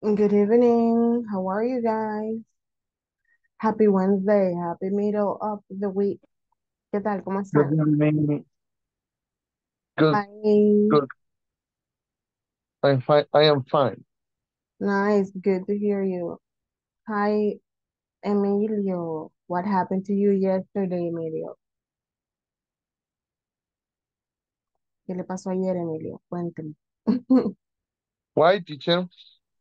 Good evening. How are you guys? Happy Wednesday. Happy middle of the week. ¿Qué tal? ¿Cómo Good están? evening. Good, Hi. good. I'm fine. I am fine. Nice. Good to hear you. Hi, Emilio. What happened to you yesterday, Emilio? ¿Qué le pasó ayer, Emilio? Cuénteme. Why, teacher?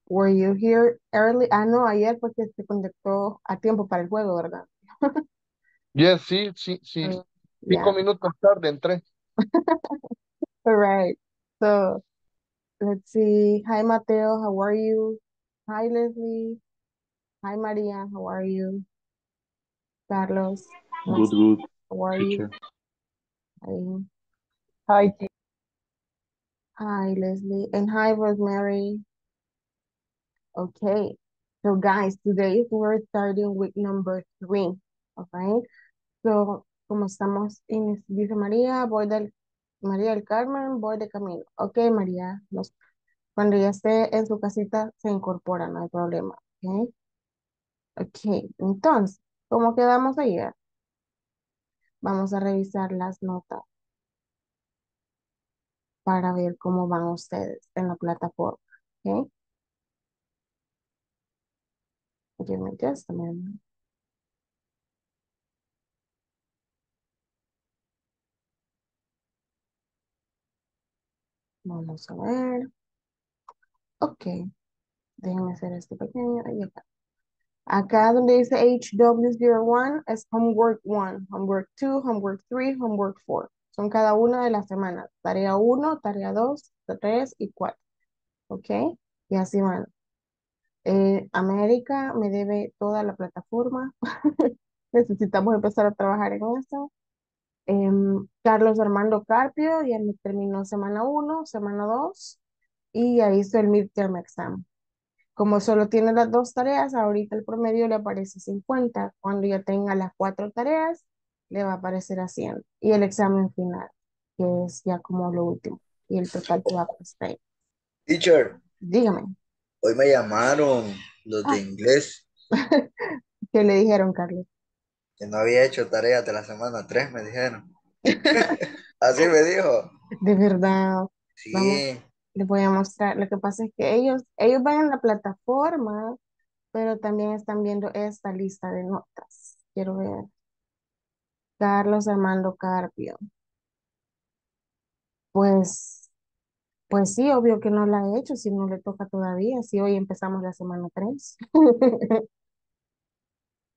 Were you here early? Ah, no, ayer porque se conectó a tiempo para el juego, ¿verdad? Yes, sí, sí, sí. Uh, Cinco yeah. minutos tarde entré. All right. So, let's see. Hi, Mateo. How are you? Hi, Leslie. Hi, Maria. How are you? Carlos, Good, good, How are you? Hi. Hi. Hi, Leslie. And hi, Rosemary. Okay. So, guys, today we're starting week number three. Okay. So, como estamos en, dice María, voy del, María del Carmen, voy de camino. Ok, María, cuando ya esté en su casita se incorpora, no hay problema. Ok. Ok. Entonces, ¿cómo quedamos ayer? Vamos a revisar las notas para ver cómo van ustedes en la plataforma. Ok. Give me just a minute. Vamos a ver. Ok. Déjenme hacer este pequeño. Ahí está. Acá donde dice HW01 es homework 1, homework 2, homework 3, homework 4. Son cada una de las semanas. Tarea 1, tarea 2, 3 y 4. ¿Ok? Y así van. Eh, América me debe toda la plataforma. Necesitamos empezar a trabajar en eso. Em, Carlos Armando Carpio ya me terminó semana 1, semana 2 y ya hizo el midterm exam. Como solo tiene las dos tareas, ahorita el promedio le aparece 50. Cuando ya tenga las cuatro tareas, le va a aparecer a 100. Y el examen final, que es ya como lo último. Y el total te va a aparecer. Teacher, Dígame, hoy me llamaron los de ah, inglés ¿qué le dijeron, Carlos? que no había hecho tareas de la semana 3, me dijeron. Así me dijo. De verdad, vamos, Sí, les voy a mostrar. Lo que pasa es que ellos, ellos van en la plataforma, pero también están viendo esta lista de notas. Quiero ver. Carlos Armando Carpio. Pues Pues sí, obvio que no la he hecho si no le toca todavía, si hoy empezamos la semana 3.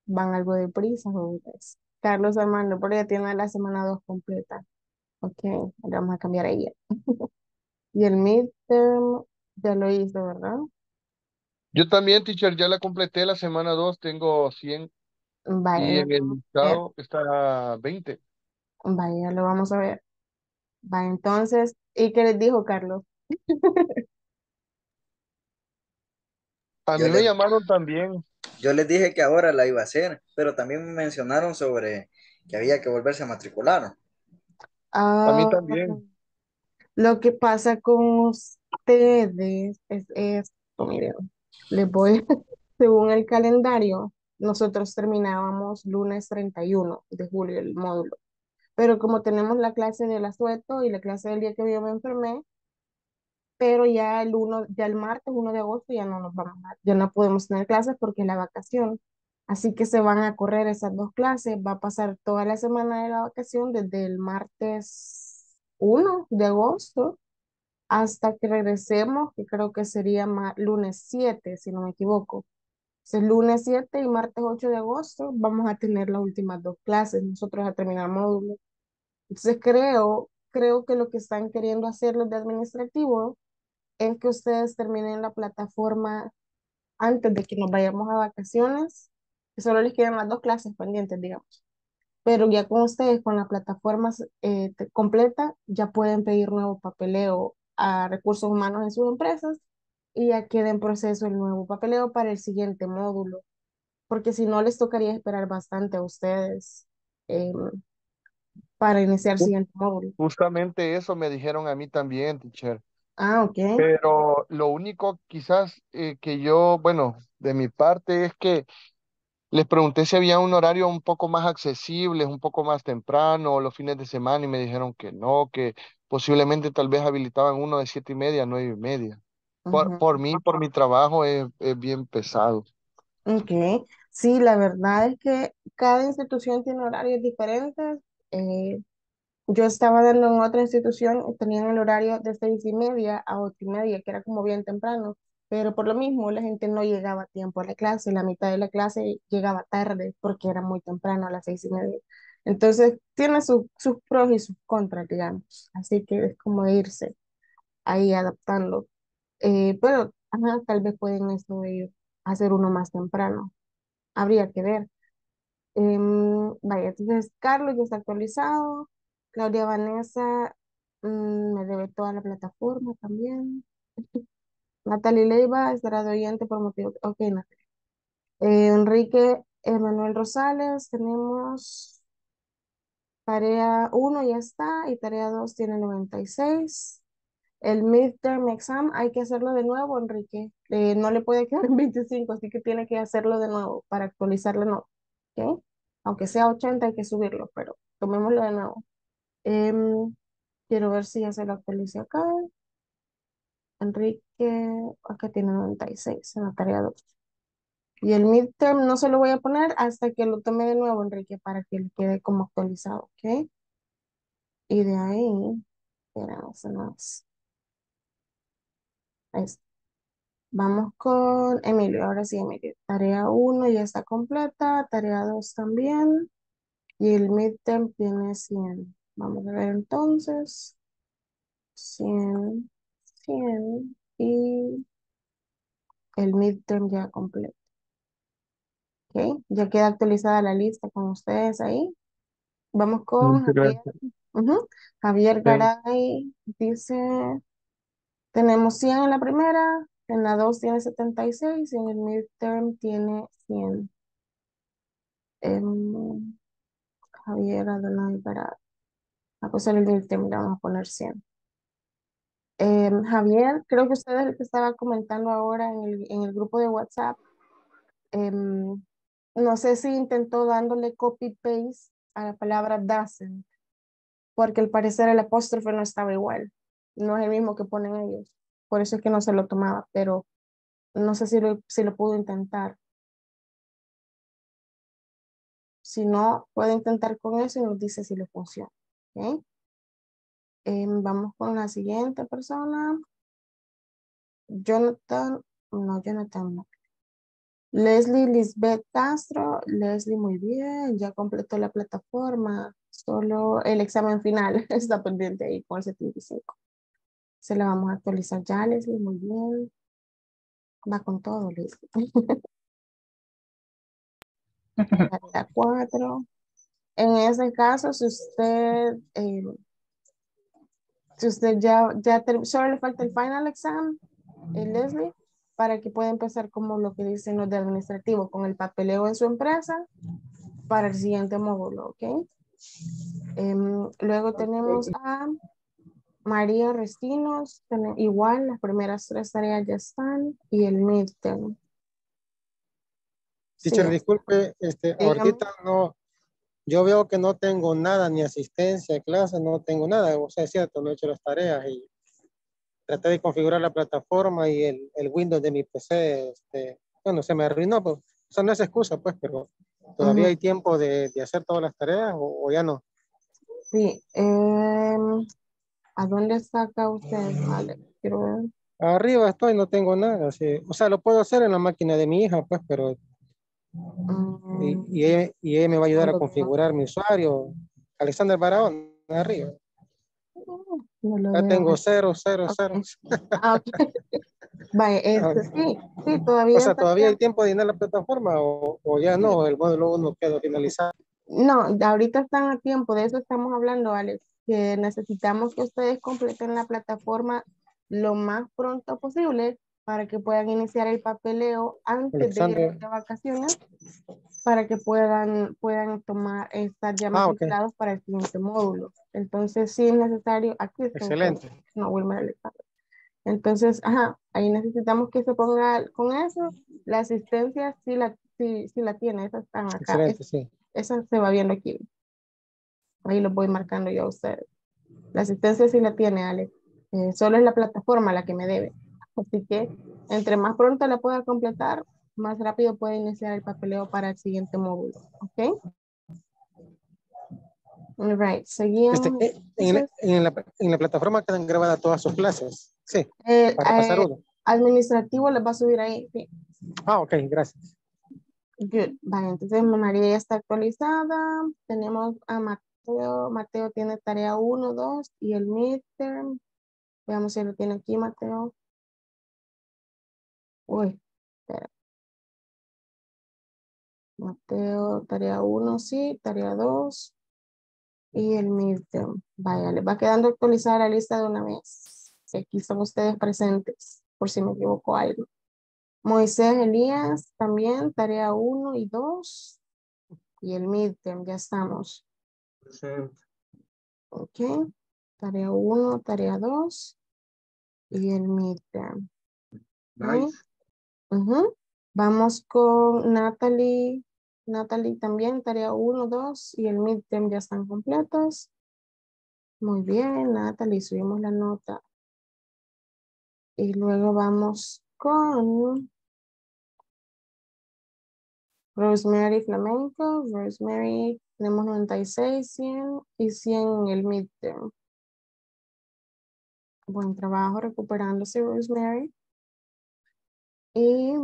Van algo de prisa, jóvenes. Carlos Armando, pero ya tiene la semana 2 completa. Ok, ahora vamos a cambiar a ella. Y el midterm ya lo hizo, ¿verdad? Yo también, teacher, ya la completé la semana 2, tengo 100 Vaya, y en el listado está 20. Vaya, ya lo vamos a ver. Va, entonces, ¿y qué les dijo Carlos? A yo mí me les, llamaron también. yo les dije que ahora la iba a hacer, pero también me mencionaron sobre que había que volverse a matricular. A mí Ah, también. lo que pasa con ustedes es esto, miren. Les voy, según el calendario, nosotros terminábamos lunes 31 de julio el módulo, pero como tenemos la clase del asueto y la clase del día que yo me enfermé, pero ya el uno, ya el martes uno de agosto ya no nos vamos a, ya no podemos tener clases porque es la vacación. Así que se van a correr esas dos clases, va a pasar toda la semana de la vacación desde el martes uno de agosto hasta que regresemos, que creo que sería lunes 7 si no me equivoco. Entonces, lunes 7 y martes 8 de agosto vamos a tener las últimas dos clases, nosotros a terminar módulo. Entonces, creo, creo que lo que están queriendo hacer los de administrativo es que ustedes terminen la plataforma antes de que nos vayamos a vacaciones, que solo les quedan las dos clases pendientes, digamos. Pero ya con ustedes, con la plataforma eh, completa, ya pueden pedir nuevo papeleo a recursos humanos en sus empresas y ya queda en proceso el nuevo papeleo para el siguiente módulo porque si no les tocaría esperar bastante a ustedes em, para iniciar el siguiente módulo. Justamente eso me dijeron a mí también, teacher. Ah, ok. Pero lo único quizás eh, que yo, bueno, de mi parte es que les pregunté si había un horario un poco más accesible, un poco más temprano, los fines de semana, y me dijeron que no, que posiblemente tal vez habilitaban uno de siete y media a nueve y media. Por, por mí, por mi trabajo es, es bien pesado. Ok. Sí, la verdad es que cada institución tiene horarios diferentes. Eh, Yo estaba dando en otra institución, tenían el horario de seis y media a ocho y media, que era como bien temprano, pero por lo mismo la gente no llegaba a tiempo a la clase, la mitad de la clase llegaba tarde porque era muy temprano a las seis y media. Entonces tiene su- sus pros y sus contras, digamos, así que es como irse ahí adaptando. Eh, pero ajá, tal vez pueden ir a hacer uno más temprano, habría que ver. Em, vaya, entonces Carlos ya está actualizado. Claudia Vanessa mm, me debe toda la plataforma también. Natalie Leiva estará de oyente por motivo. Ok, Natalie. Enrique Emanuel Rosales, tenemos tarea uno ya está y tarea 2 tiene 96. El midterm exam hay que hacerlo de nuevo, Enrique. Eh, no le puede quedar en 25, así que tiene que hacerlo de nuevo para actualizarlo, no. ¿Ok? Aunque sea 80 hay que subirlo, pero tomémoslo de nuevo. Em, quiero ver si ya se lo actualicé acá. Enrique, acá tiene 96 en la tarea 2. Y el midterm no se lo voy a poner hasta que lo tome de nuevo, Enrique, para que le quede como actualizado, ¿ok? Y de ahí, esperamos más. Ahí está. Vamos con Emilio, ahora sí, Emilio. Tarea uno ya está completa, tarea 2 también, y el midterm tiene 100. Vamos a ver entonces. 100, 100 y el midterm ya completo. ¿Ok? Ya queda actualizada la lista con ustedes ahí. Vamos con Muchas Javier. gracias. Ujú. Javier. Garay dice, tenemos 100 en la primera, en la 2 tiene 76 y en el midterm tiene 100. Em, Javier Adonai para acusar el midterm, le vamos a poner 100. Em, Javier, creo que usted es el que estaba comentando ahora en el, en el grupo de WhatsApp. Em, no sé si intentó dándole copy-paste a la palabra doesn't. porque al parecer el apóstrofe no estaba igual, no es el mismo que ponen ellos, por eso es que no se lo tomaba, pero no sé si lo, si lo pudo intentar. Si no, puede intentar con eso y nos dice si le funciona. ¿ok? Em, vamos con la siguiente persona. Jonathan, no, Jonathan no. Leslie Lisbeth Castro, Leslie muy bien, ya completó la plataforma, solo el examen final está pendiente ahí con el 75. Se la vamos a actualizar ya, Leslie, muy bien. Va con todo, Leslie. Tarea 4. En ese caso, si usted, eh, si usted ya, ya solo le falta el final exam, eh, Leslie, para que pueda empezar como lo que dicen los de administrativo, con el papeleo en su empresa para el siguiente módulo, ¿ok? Em, luego tenemos a María Restinos, igual las primeras tres tareas ya están y el midterm. Sí, Teacher, disculpe, este, Dígame. ahorita no, yo veo que no tengo nada, ni asistencia a clase, no tengo nada. O sea, es cierto, no he hecho las tareas y traté de configurar la plataforma y el, el Windows de mi PC, este, bueno, se me arruinó, pues, o sea, no es excusa, pues, pero todavía Ujú. hay tiempo de, de hacer todas las tareas o, o ya no. Sí, em, ¿a dónde acá usted? Quiero ver. Arriba estoy, no tengo nada. sí. O sea, lo puedo hacer en la máquina de mi hija, pues, pero Mm, y, y, ella, y ella me va a ayudar a configurar mi usuario. Alexander Barahón, arriba. no lo Ya veo. tengo cero, cero, Ok. cero. Ah, ok. Vaya, este sí, sí, todavía O sea, ¿todavía hay tiempo de llenar la plataforma o, o ya no? El módulo 1 quedó finalizado. No, ahorita están a tiempo, de eso estamos hablando, Alex, que necesitamos que ustedes completen la plataforma lo más pronto posible para que puedan iniciar el papeleo antes de ir de vacaciones, para que puedan, puedan tomar, estar ya Ah, ok. matriculados para el siguiente módulo. Entonces, sí es necesario, aquí está Excelente. no, Wilmer Alexander. Entonces, ajá, ahí necesitamos que se ponga con eso. La asistencia sí la, sí, sí la tiene, esas están acá. Excelente, Es- sí. esa se va viendo aquí. Ahí lo voy marcando yo a ustedes. La asistencia sí la tiene, Alex. Eh, solo es la plataforma la que me debe. Así que entre más pronto la pueda completar, más rápido puede iniciar el papeleo para el siguiente módulo. ¿Ok? All right, seguimos. Este, eh, en, la- en la, en la plataforma quedan grabadas todas sus clases. Sí, Eh, para pasar eh, uno. administrativo les va a subir ahí. sí. Ah, ok, gracias. Good. Vale, entonces María ya está actualizada. Tenemos a Mateo. Mateo tiene tarea 1, 2 y el midterm. Veamos si lo tiene aquí, Mateo. Uy, espera. Mateo, tarea 1, sí, tarea 2 y el midterm. Vaya, les va quedando actualizada la lista de una vez. Aquí están ustedes presentes, por si me equivoco algo. Moisés Elías también, tarea 1 y 2. Y el midterm, ya estamos. Ok. Tarea 1, tarea 2 y el midterm. Nice. Vamos con Natalie. Natalie también, tarea 1, 2 y el midterm ya están completos. Muy bien, Natalie, subimos la nota. Y luego vamos con Rosemary Flamenco. Rosemary, tenemos 96, 100 y 100 en el midterm. Buen trabajo recuperándose, Rosemary. Y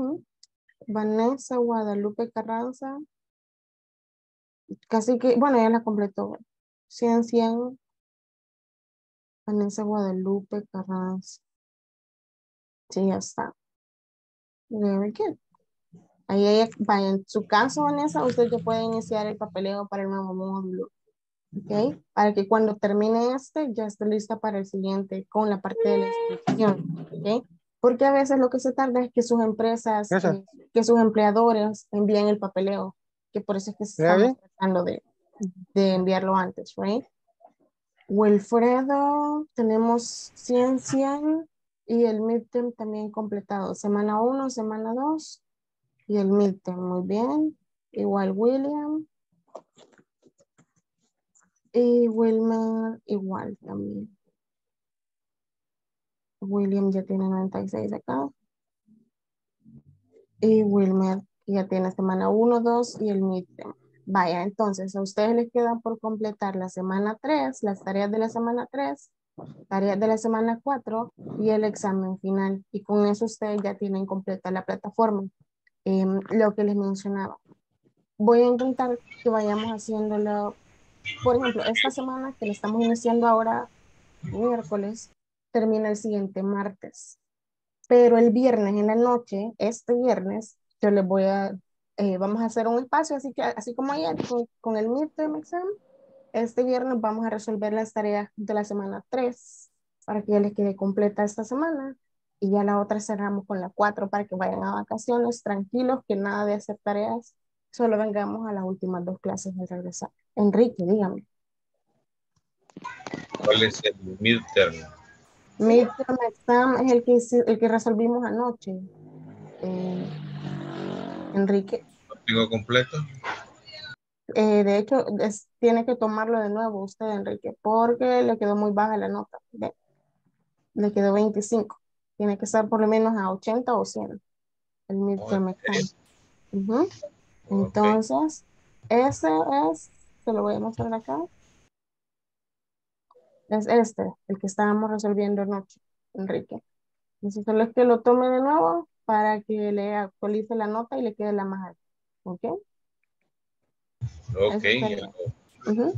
Vanessa Guadalupe Carranza. Casi que, bueno, ya la completó. 100, 100. Vanessa Guadalupe Carranza. Sí, ya está. Very good. Ahí vaya, en su caso, Vanessa, usted ya puede iniciar el papeleo para el nuevo módulo. ¿Ok? Para que cuando termine este, ya esté lista para el siguiente con la parte de la inscripción. ¿Ok? Porque a veces lo que se tarda es que sus empresas, Eso. eh, que sus empleadores envíen el papeleo. Que por eso es que ¿Ya estamos bien? tratando de, de enviarlo antes, ¿right? Wilfredo, tenemos 100, 100 y el midterm también completado. Semana 1, semana 2 y el midterm, muy bien. Igual William. Y Wilmer igual también. William ya tiene 96 acá. Y Wilmer ya tiene semana 1, 2 y el midterm. Vaya, entonces a ustedes les quedan por completar la semana 3, las tareas de la semana 3, tareas de la semana 4 y el examen final. Y con eso ustedes ya tienen completa la plataforma. Em, lo que les mencionaba. Voy a intentar que vayamos haciéndolo, por ejemplo, esta semana que le estamos iniciando ahora, miércoles, termina el siguiente martes. Pero el viernes en la noche, este viernes, yo les voy a, eh, vamos a hacer un espacio, así que así como ayer con, con el midterm exam, este viernes vamos a resolver las tareas de la semana 3 para que ya les quede completa esta semana y ya la otra cerramos con la 4 para que vayan a vacaciones tranquilos, que nada de hacer tareas, solo vengamos a las últimas dos clases al regresar. Enrique, dígame. ¿Cuál es el midterm? Midterm exam es el que, el que resolvimos anoche. Eh, Enrique, ¿Lo tengo completo? eh, de hecho, es- tiene que tomarlo de nuevo usted, Enrique, porque le quedó muy baja la nota. Ve, Le quedó 25. Tiene que estar por lo menos a 80 o 100. El midterm exam. Ujú. Ok. Entonces, ese es, se lo voy a mostrar acá. Es este, el que estábamos resolviendo anoche, Enrique. Entonces, solo es que lo tome de nuevo para que le actualice la nota y le quede la más alta. ¿Ok? Ok, Eso sería. ya Ujú.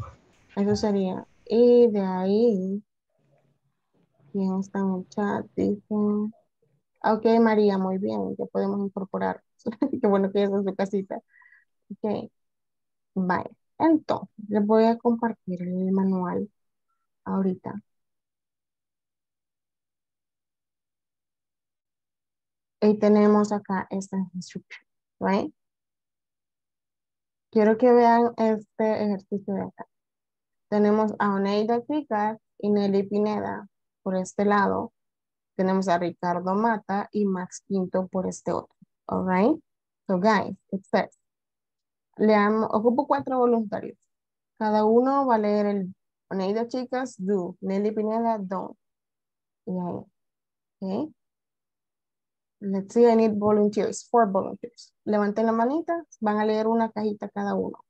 Eso sería. Y de ahí, ¿quién está en el chat? Dice, ok, María, muy bien, ya podemos incorporar. Qué bueno que está en su casita. Ok, bye. Entonces, les voy a compartir el manual ahorita. Y tenemos acá esta instrucción, right? Quiero que vean este ejercicio de acá. Tenemos a Oneida Picas y Nelly Pineda por este lado. tenemos a Ricardo Mata y Max Pinto por este otro. All right? So guys, it says, leamos, ocupo cuatro voluntarios. Cada uno va a leer el Oneida Chicas, do. Nelly Pineda, don't. Y ahí. Okay. Let's see, I need volunteers, four volunteers. Levanten la manita, van a leer una cajita cada uno.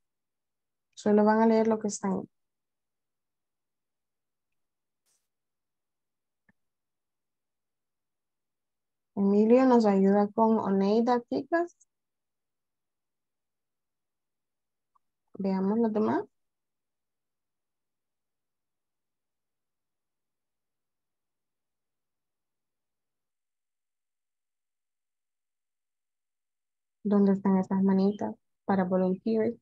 Solo van a leer lo que está ahí. Emilio nos ayuda con Oneida, chicas. Veamos los demás. ¿Dónde están esas manitas para volunteers?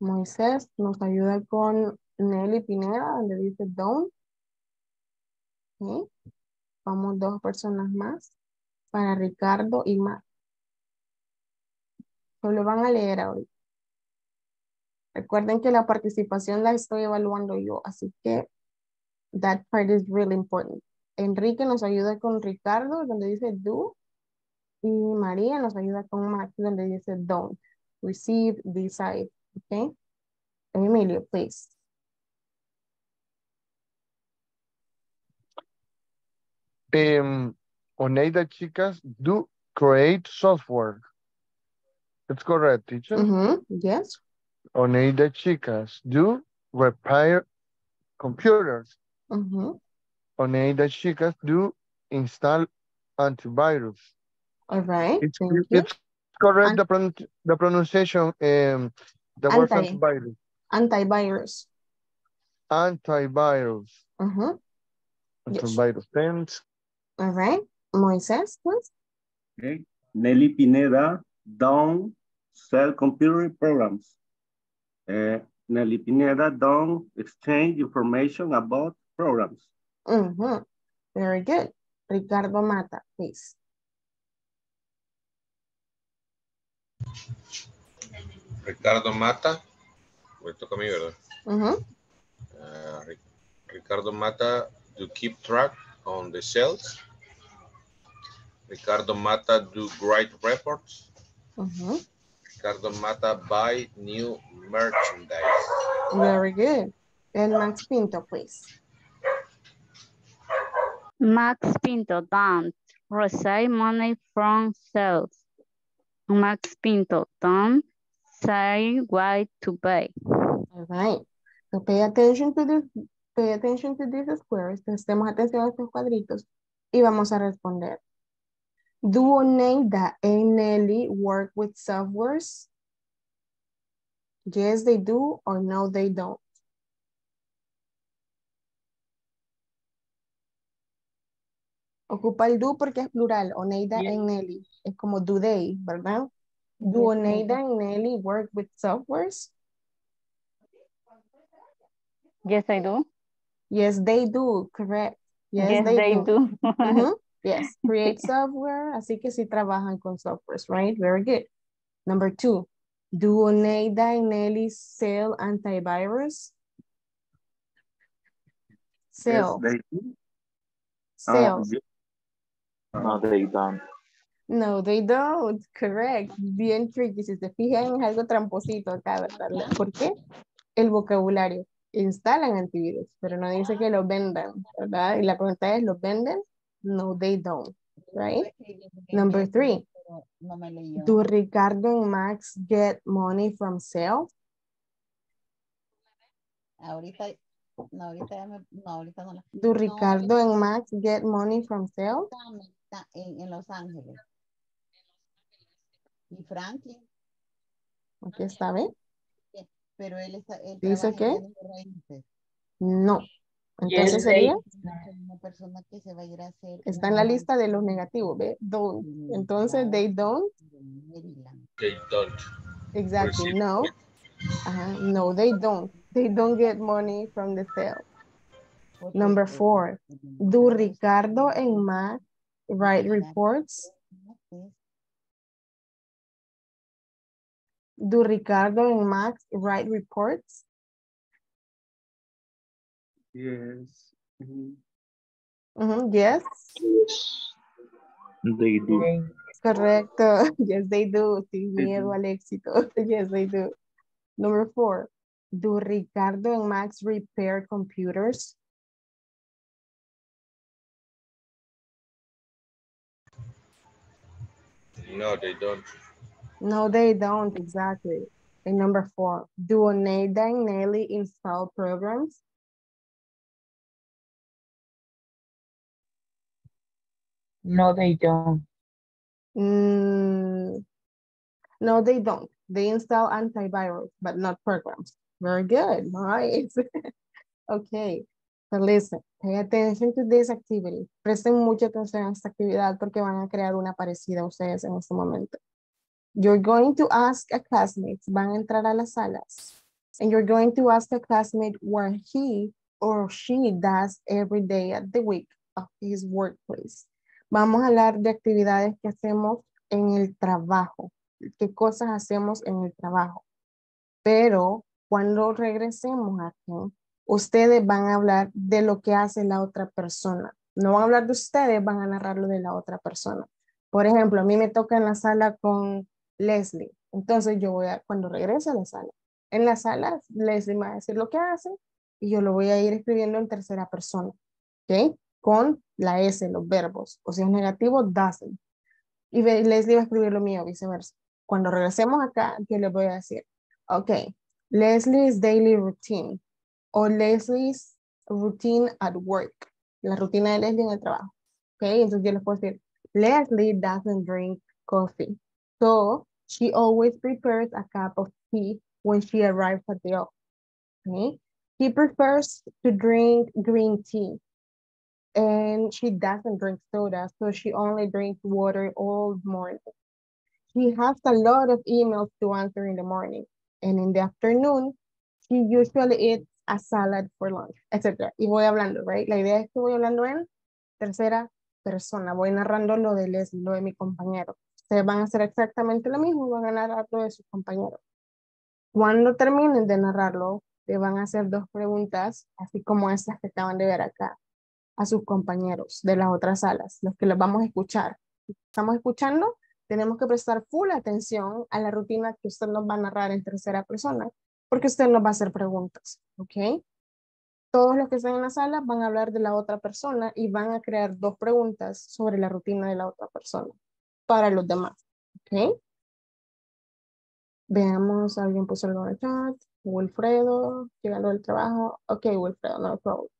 Moisés nos ayuda con Nelly Pineda, donde dice don't. Ok. Vamos dos personas más para Ricardo y Max. Solo van a leer ahorita. Recuerden que la participación la estoy evaluando yo, así que that part is really important. Enrique nos ayuda con Ricardo, donde dice do. Y María nos ayuda con Max, donde dice don't. Receive, decide. Okay. Emilio, please. Um, Oneida Chicas do create software. It's correct, teacher. Mhm, Yes. Oneida Chicas do repair computers. Mhm. Oneida Chicas do install antivirus. All right. It's, Thank you. it's correct, An- the, pronun- the pronunciation, um, the word Anti. antivirus. Antivirus. Antivirus. Mhm. Yes. Antivirus. Thanks. All right. Moisés, please. Okay. Nelly Pineda don't sell computer programs. Eh, Nelly Pineda don't exchange information about programs. Mhm. Very good. Ricardo Mata, please. Ricardo Mata. Me toca a mí, ¿verdad? Mhm. Ah, Ri- Ricardo Mata to keep track on the sales. Ricardo Mata do write reports. Mhm. Ricardo Mata buy new merchandise. Very good. And Max Pinto, please. Max Pinto don't receive money from sales. Max Pinto don't say what to pay. All right. So pay attention to this, pay attention to these squares. Prestemos atención a estos cuadritos y vamos a responder. Do Oneida and Nelly work with softwares? Yes, they do, or no, they don't. Ocupa el do porque es plural, Oneida and Nelly. Es como do they, ¿verdad? Do Oneida and Nelly work with softwares? Yes, I do. Yes, they do, correct. Yes, Yes, they, they do. do. Mhm, Yes, create software, así que sí trabajan con softwares, right? Very good. Number two, do Oneida and Nelly sell antivirus? Sell, Yes, they do. Ah, sell. No, they don't. No, they don't, correct. Bien tricky, si se fijan es algo tramposito acá, ¿verdad? ¿Por qué? El vocabulario. Instalan antivirus, pero no dice que lo vendan, ¿verdad? Y la pregunta es, ¿los venden? No, they don't, right? Number three. Do Ricardo and Max get money from sales? Ahorita, no, ahorita ya me- no, ahorita no. Do Ricardo and Max get money from está en, en Los Ángeles. Y Franklin, Aquí está, ¿ve? pero él está, él ¿Dice qué? No. Entonces Yes, sería, Es Una persona que se va a ir a hacer. está en la lista de los negativos, ¿ve? Don't. en Entonces, they don't. They don't. Exactly, Receive no. Ajá, no, they don't. They don't get money from the sale. Number eh, four, Do Ricardo and Max write reports? Do Ricardo and Max write reports? Yes. Mhm. Ujú, Yes, Yes. They do. correcto. Yes, they do. Sin They miedo do. al éxito. Yes, they do. Number four. Do Ricardo and Max repair computers? No, they don't. No, they don't. Exactly. And number four. Do Oneida and Nelly install programs? No, they don't. Mm, no, they don't. They install antivirus, but not programs. Very good. Nice. okay. So listen, pay attention to this activity. Presten mucha atención a esta actividad porque van a crear una parecida a ustedes en este momento. You're going to ask a classmate, van a entrar a las salas, and you're going to ask a classmate what he or she does every day at the week of his workplace. Vamos a hablar de actividades que hacemos en el trabajo, qué cosas hacemos en el trabajo. Pero cuando regresemos aquí, ustedes van a hablar de lo que hace la otra persona. No van a hablar de ustedes, van a narrar lo de la otra persona. Por ejemplo, a mí me toca en la sala con Leslie. Entonces yo voy a, cuando regrese a la sala, en la sala Leslie me va a decir lo que hace y yo lo voy a ir escribiendo en tercera persona. ¿Ok? Con la S, los verbos. O si es negativo, doesn't. Y Leslie va a escribir lo mío, viceversa. Cuando regresemos acá, yo les voy a decir, ok, Leslie's daily routine o Leslie's routine at work. La rutina de Leslie en el trabajo. Ok, entonces yo les puedo decir, Leslie doesn't drink coffee. So she always prepares a cup of tea when she arrives at the office. Okay? He prefers to drink green tea. And she doesn't drink soda, so she only drinks water all morning. She has a lot of emails to answer in the morning. And in the afternoon, she usually eats a salad for lunch, etc. Y voy hablando, right? La idea es que voy hablando en tercera persona. Voy narrando lo de Leslie, lo de mi compañero. Ustedes van a hacer exactamente lo mismo, van a narrar lo de sus compañeros. Cuando terminen de narrarlo, le van a hacer dos preguntas, así como estas que acaban de ver acá, a sus compañeros de las otras salas, los que los vamos a escuchar. Estamos escuchando, tenemos que prestar full atención a la rutina que usted nos va a narrar en tercera persona, porque usted nos va a hacer preguntas, ¿ok? Todos los que están en la sala van a hablar de la otra persona y van a crear dos preguntas sobre la rutina de la otra persona para los demás, ¿ok? Veamos, alguien puso algo en el chat. Wilfredo, llegando del trabajo. Ok, Wilfredo, no problem.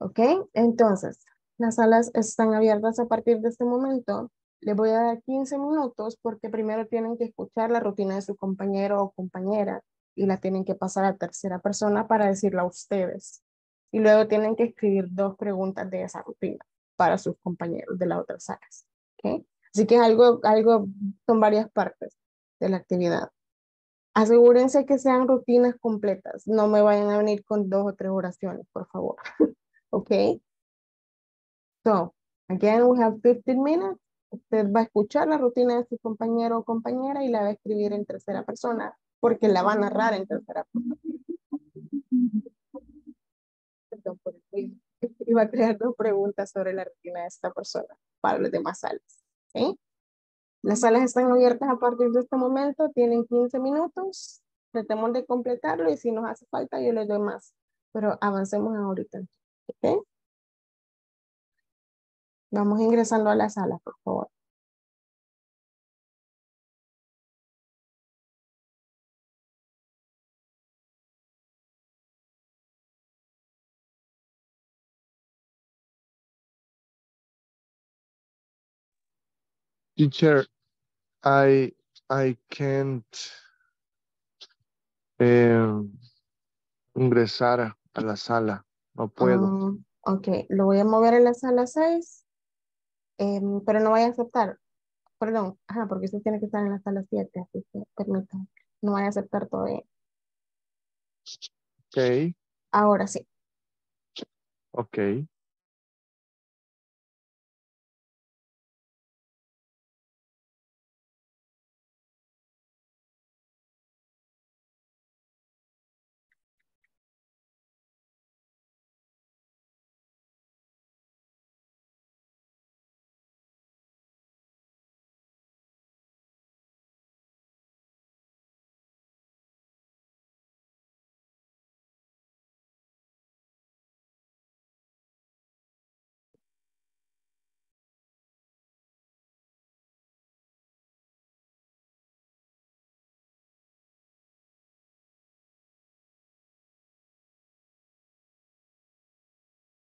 Ok, entonces, las salas están abiertas a partir de este momento. Les voy a dar 15 minutos porque primero tienen que escuchar la rutina de su compañero o compañera y la tienen que pasar a tercera persona para decirla a ustedes. Y luego tienen que escribir dos preguntas de esa rutina para sus compañeros de las otras salas. ¿ok? Así que algo, algo, son varias partes de la actividad. Asegúrense que sean rutinas completas. No me vayan a venir con dos o tres oraciones, por favor. ¿Ok? So, again, we have 15 minutes. Usted va a escuchar la rutina de su compañero o compañera y la va a escribir en tercera persona, porque la va a narrar en tercera persona. Perdón por el va a crear dos preguntas sobre la rutina de esta persona para los demás salas. ¿ok? Las salas están abiertas a partir de este momento, tienen 15 minutos. Tratemos de completarlo y si nos hace falta yo les doy más. Pero avancemos ahorita. Vamos ingresando a la sala, por favor. Teacher, I I can't em, ingresar a la sala. No puedo. Ah, ok, lo voy a mover en la sala 6, em, pero no voy a aceptar. Perdón, ajá, porque usted tiene que estar en la sala 7, así que permítame. No voy a aceptar todavía. Ok, Ahora sí. ok.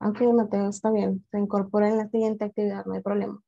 Ok, Mateo, está bien. Se incorpora en la siguiente actividad, no hay problema.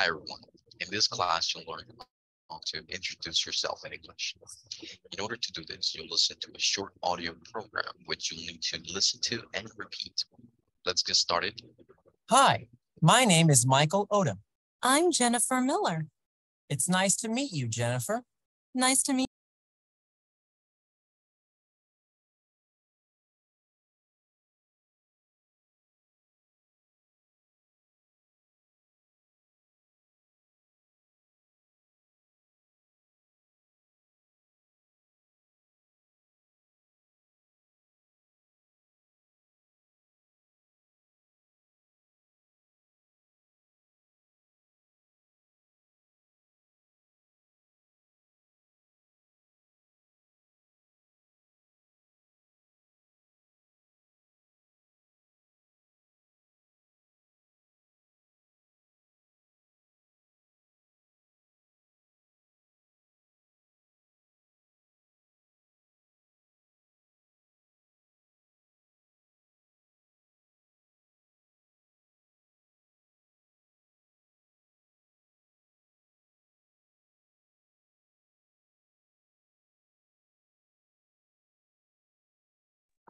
Hi everyone. In this class, you'll learn how to introduce yourself in English. In order to do this, you'll listen to a short audio program which you'll need to listen to and repeat. Let's get started. Hi, my name is Michael Odom. I'm Jennifer Miller. It's nice to meet you, Jennifer. Nice to meet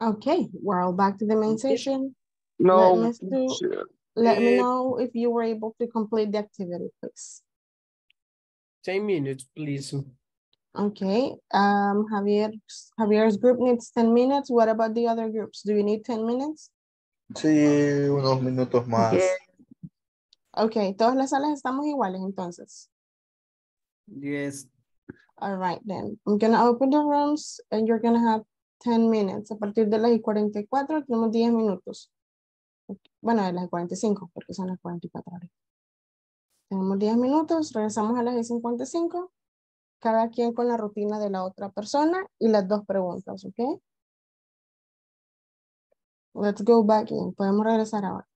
Okay, we're all back to the main session. No. Let me, do- let me know if you were able to complete the activity, please. 10 minutes, please. Okay, um, Javier, Javier's group needs 10 minutes. What about the other groups? Do you need 10 minutes? Sí, unos minutos más. Okay, todas las salas estamos iguales entonces. Yes. All right, then. I'm gonna open the rooms and you're gonna have 10 minutes. A partir de las y 44 tenemos 10 minutos. Bueno, de las y 45, porque son las 44 ahorita. Tenemos 10 minutos, regresamos a las y 55. Cada quien con la rutina de la otra persona y las dos preguntas, ¿ok? Let's go back in. Podemos regresar ahora.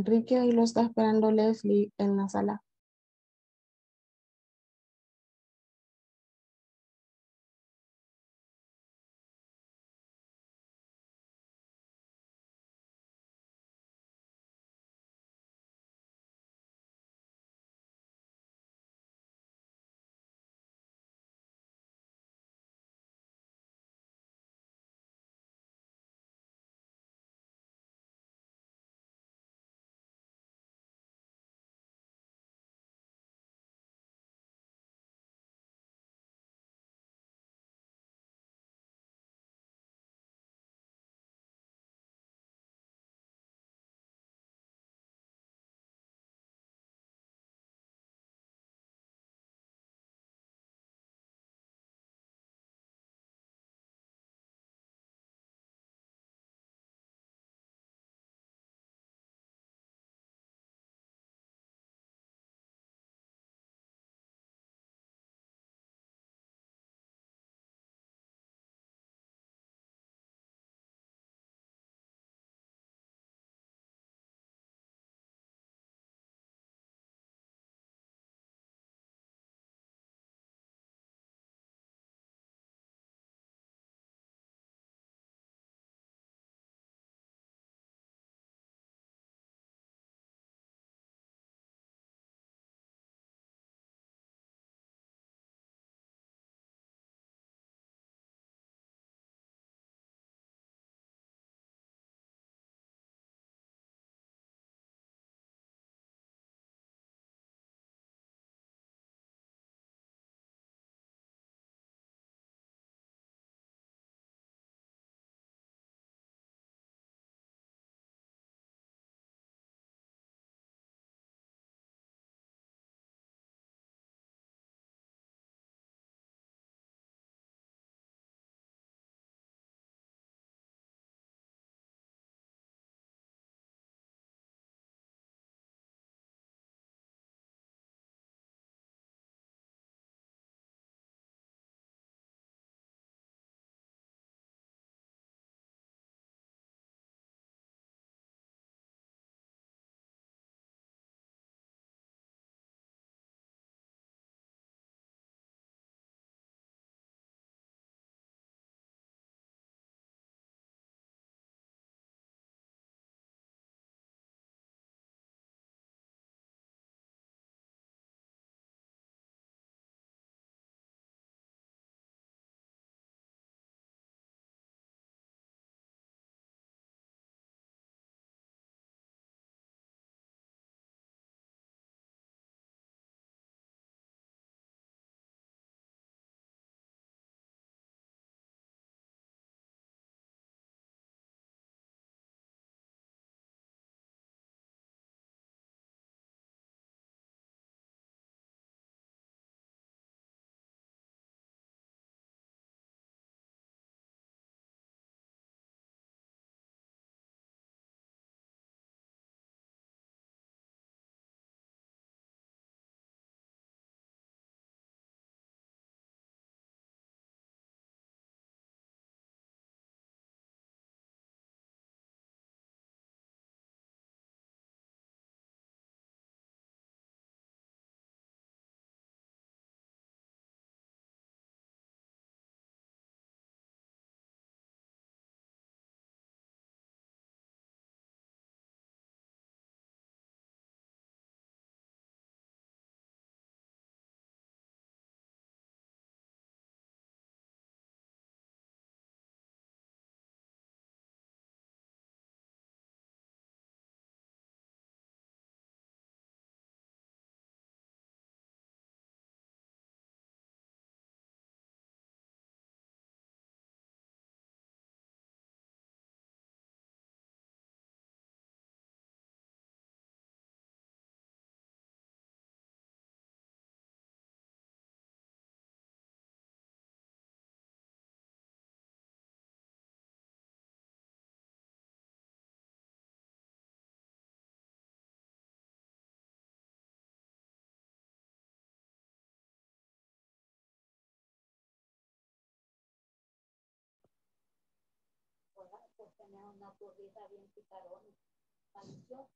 Enrique, ahí lo está esperando Leslie en la sala.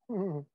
Ujú.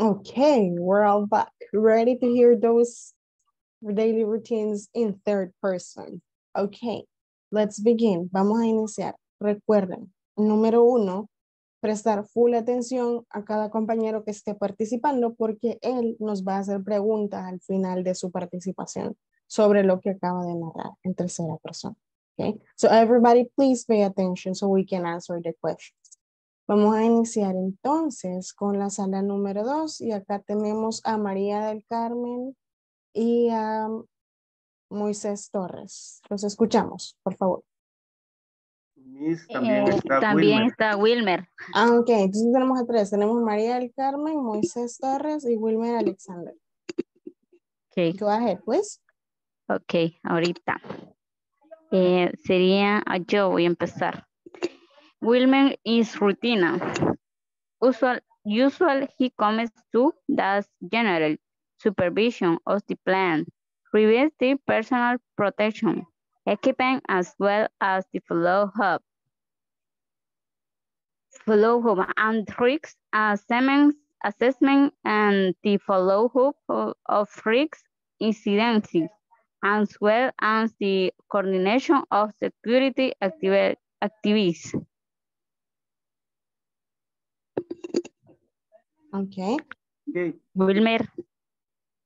Okay, we're all back. Ready to hear those daily routines in third person. Okay, let's begin. Vamos a iniciar. Recuerden, número uno, prestar full atención a cada compañero que esté participando porque él nos va a hacer preguntas al final de su participación sobre lo que acaba de narrar en tercera persona. Okay, so everybody please pay attention so we can answer the questions. Vamos a iniciar entonces con la sala número dos y acá tenemos a María del Carmen y a Moisés Torres. Los escuchamos, por favor. Miss, también Eh, está también Wilmer. está Wilmer. Ah, ok, entonces tenemos a tres. Tenemos María del Carmen, Moisés Torres y Wilmer Alexander. Ok, Go ahead, please. ok, ahorita. Eh, sería, ah, yo voy a empezar. Wilmer is routine. Usual, usual he comes to das general supervision of the plan, reviews the personal protection, equipment as well as the follow-up. Follow-up and risks assessment, assessment and the follow-up of, risks incidences, as well as the coordination of security activi- activities. Okay. Okay. Wilmer,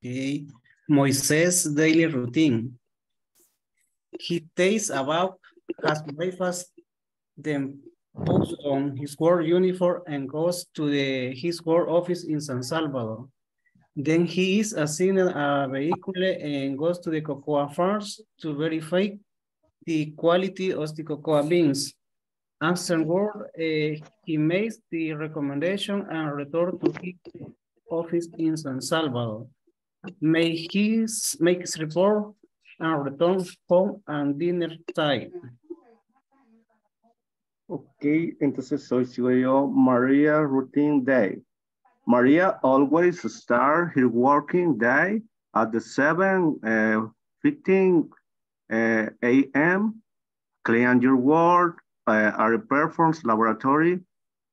Okay. Moises daily routine. He takes about has breakfast, then puts on his work uniform and goes to the his work office in San Salvador. Then he is assigned a vehicle and goes to the cocoa farms to verify the quality of the cocoa beans. Afterward, uh, he makes the recommendation and return to his office in San Salvador. Make his, make his report and return home and dinner time. Ok, entonces sigo yo, Maria routine day. Maria always start her working day at the 7, uh, 15 uh, a.m. Clean your work, uh, are performs laboratory,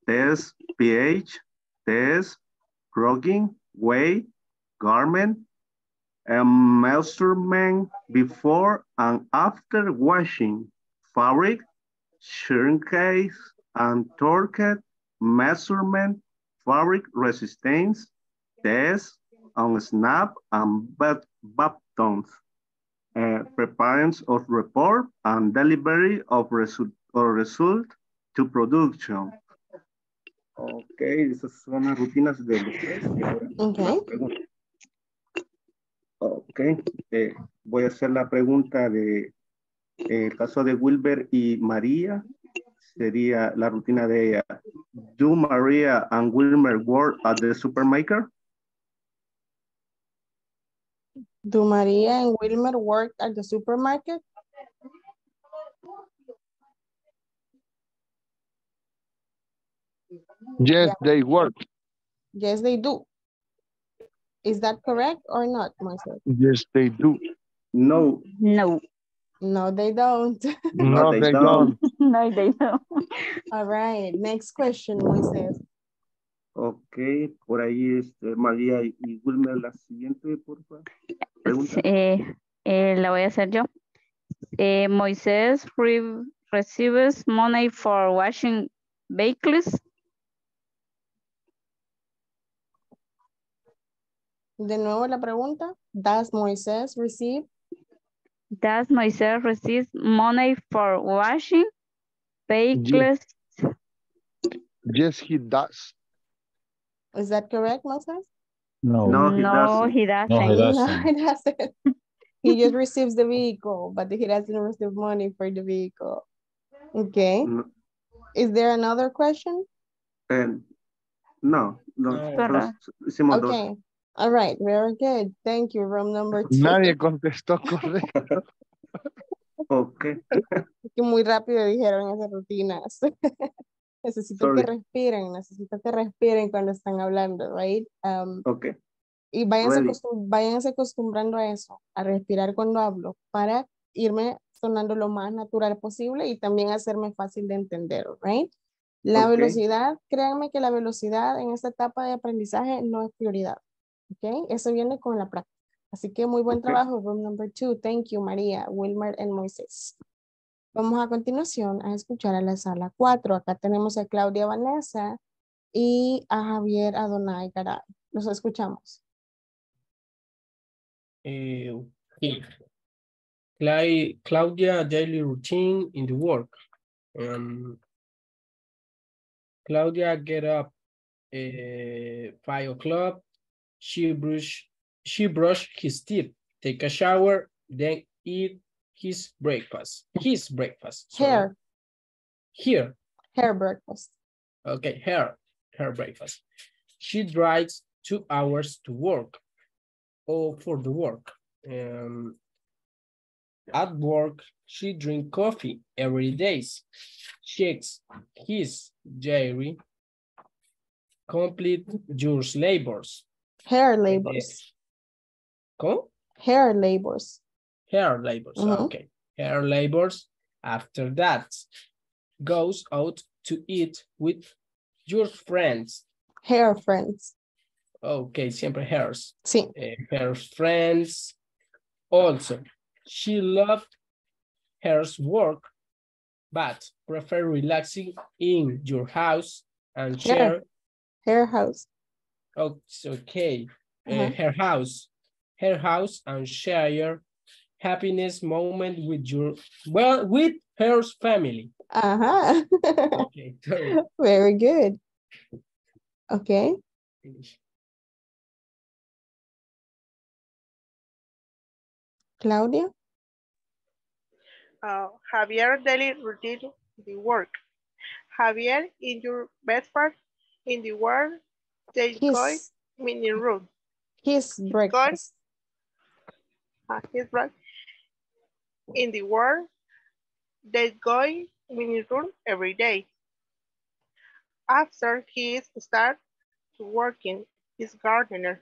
test pH, test, rugging, weight, garment, and measurement before and after washing, fabric, case and torque measurement, fabric resistance, test on snap and buttons, uh, preparedness of report and delivery of result or result to production. Ok, esas son las rutinas de los Okay. Ok, eh, voy a hacer la pregunta de eh, el caso de Wilber y María. Sería la rutina de ella. Do Maria and Wilmer work at the supermarket? Do Maria and Wilmer work at the supermarket? Yes, Yeah. they work. Yes, they do. Is that correct or not, Moises? Yes, they do. No. no, No, they don't. No, they they don't. don't. no, they don't. All right, next question, Moises. Ok, por ahí este, María y y Wilmer, la siguiente, por favor. Pregunta. Eh, eh, la voy a hacer yo. Eh, Moisés re- receives money for washing vehicles. De nuevo la pregunta. Does Moises receive? Does Moisés receive money for washing vehicles? Yes, he does. Is that correct, Moises? No, he no, doesn't. he doesn't. No, he doesn't. he doesn't. He just receives the vehicle, but he doesn't receive money for the vehicle. Okay. No, Is there another question? eh, no, no, No. solo hicimos dos. Okay. All right, very good. Thank you, room number two. Nadie contestó correcto. Ok, que muy rápido dijeron esas rutinas. necesito Sorry. que respiren, necesito que respiren cuando están hablando, right? Um, ok. y váyanse, acostum- váyanse acostumbrando a eso, a respirar cuando hablo, para irme sonando lo más natural posible y también hacerme fácil de entender, right? La Ok. velocidad, créanme que la velocidad en esta etapa de aprendizaje no es prioridad. ¿Ok? Eso viene con la práctica. Así que muy buen trabajo, room number two. Thank you, María, Wilmer y Moisés. Vamos a continuación a escuchar a la sala 4. Acá tenemos a Claudia Vanessa y a Javier Adonai Garay. Los escuchamos. Eh, okay. Claudia daily routine in the work. Um, Claudia get up uh, five o'clock. She brush she brush his teeth, take a shower, then eat his breakfast. His breakfast. sorry. Hair, Here. hair breakfast. Okay, her, her breakfast. She drives two hours to work or for the work. Um, at work, she drink coffee every day. Checks his diary. Complete your labors. Hair labors. ¿Cómo? Hair labors. Hair labors, Mhm. okay. Hair labors. After that, goes out to eat with your friends. Hair friends. Okay, siempre hers. Sí. Eh, her friends. Also, she loved her work, but prefer relaxing in your house and share. Hair house. Oh, it's okay. Uh, Uh-huh. her house, her house, and share your happiness moment with your well with her family. Uh huh. Okay, sorry. Very good. Okay. Claudia. Uh, Javier daily routine the work. Javier in your best part in the world they go meaning room. his breakfast. Uh, his break in the world they go meaning room every day. After he start to working his gardener.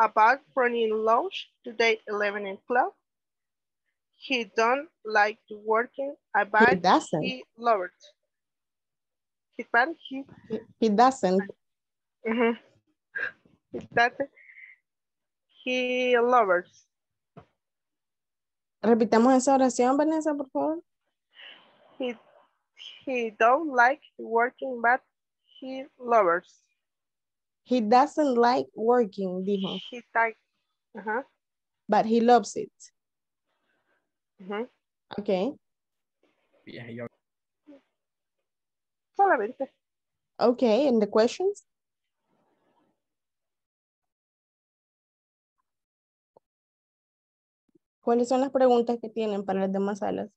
About running lunch today 11 o'clock. He don't like to working about He doesn't. he loves. His bad he He- He doesn't. Mhm. That he lovers. Repitamos esa oración, Vanessa, por favor. He he don't like working, but he lovers. He doesn't like working, dijo, He like, uh-huh, but he loves it. uh-huh. Okay. Yeah, you're- Solamente. Okay, and the questions? ¿Cuáles son las preguntas que tienen para las demás salas?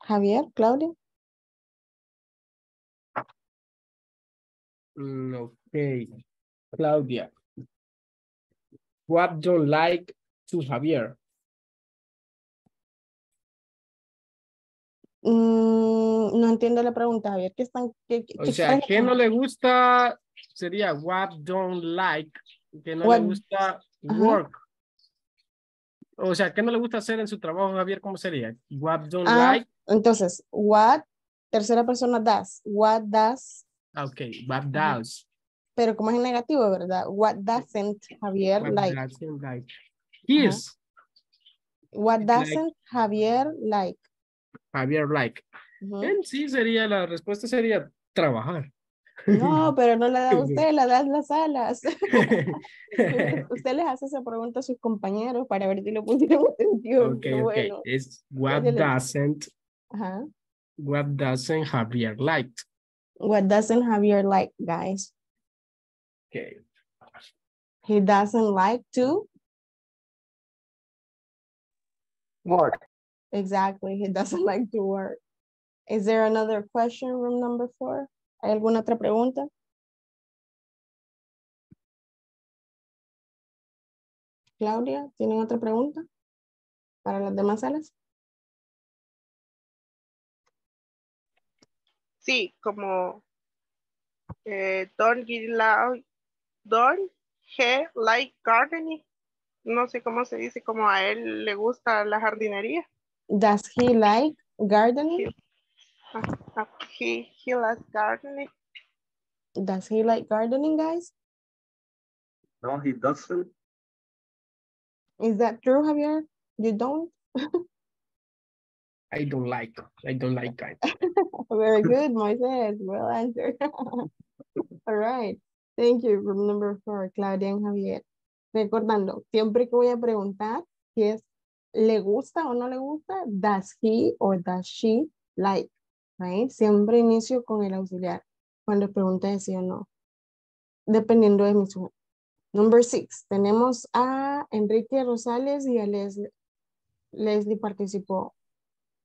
Javier, Claudia. Mm, okay, Claudia. What don't like to Javier? Mm, no entiendo la pregunta, Javier. ¿Qué están? qué- qué- O qué sea, ¿qué no le gusta? Sería what don't like, que no What- le gusta Ajá. work. O sea, ¿qué no le gusta hacer en su trabajo, Javier? ¿Cómo sería? What don't Ah, like, entonces, what, tercera persona does. What does, ah, ok, what does, pero como es negativo, ¿verdad? What doesn't Javier what like? doesn't like. His, What like- doesn't Javier like? Javier like. En sí sería, la respuesta sería trabajar. No, pero no la da usted, la dan las salas. usted les hace esa pregunta a sus compañeros para ver si lo pusieron atención. Ok, Qué ok. bueno. Es what doesn't, what doesn't Javier like. What doesn't Javier like, guys? Okay. He doesn't like to. Work. Exactly, he doesn't like to work. Is there another question, room number four? ¿Hay alguna otra pregunta? Claudia, ¿tienen otra pregunta para las demás salas? Sí, como eh, don't get loud, don't he like gardening, no sé cómo se dice, como a él le gusta la jardinería. Does he like gardening? Ah, ah, He, he likes gardening. Does he like gardening, guys? No, he doesn't. Is that true, Javier? You don't? I don't like, I don't like guys. Very good, Moises. Well answered. All right. Thank you. Room number four, Claudia and Javier. Recordando, siempre que voy a preguntar si es le gusta o no le gusta, does he or does she like, right? Siempre inicio con el auxiliar cuando pregunta de sí o no, dependiendo de mi sujeto. Number six, tenemos a Enrique Rosales y a Leslie. Leslie participó.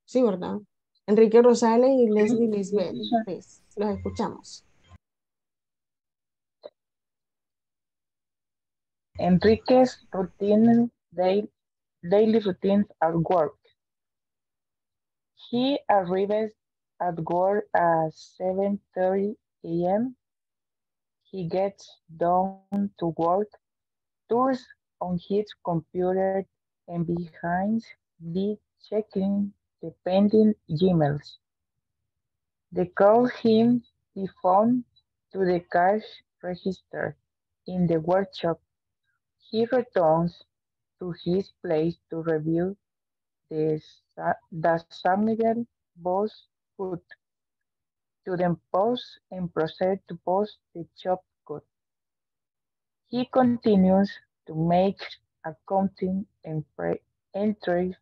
Sí, ¿verdad? Enrique Rosales y Leslie Lisbeth. Pues, los escuchamos. Enrique's routine day, daily routines at work. He arrives at work at 7.30 a.m. He gets down to work, turns on his computer and behind the checking the pending emails. They call him the phone to the cash register in the workshop. He returns to his place to review the, the Samuel boss put to then post and proceed to post the job code. He continues to make accounting and entries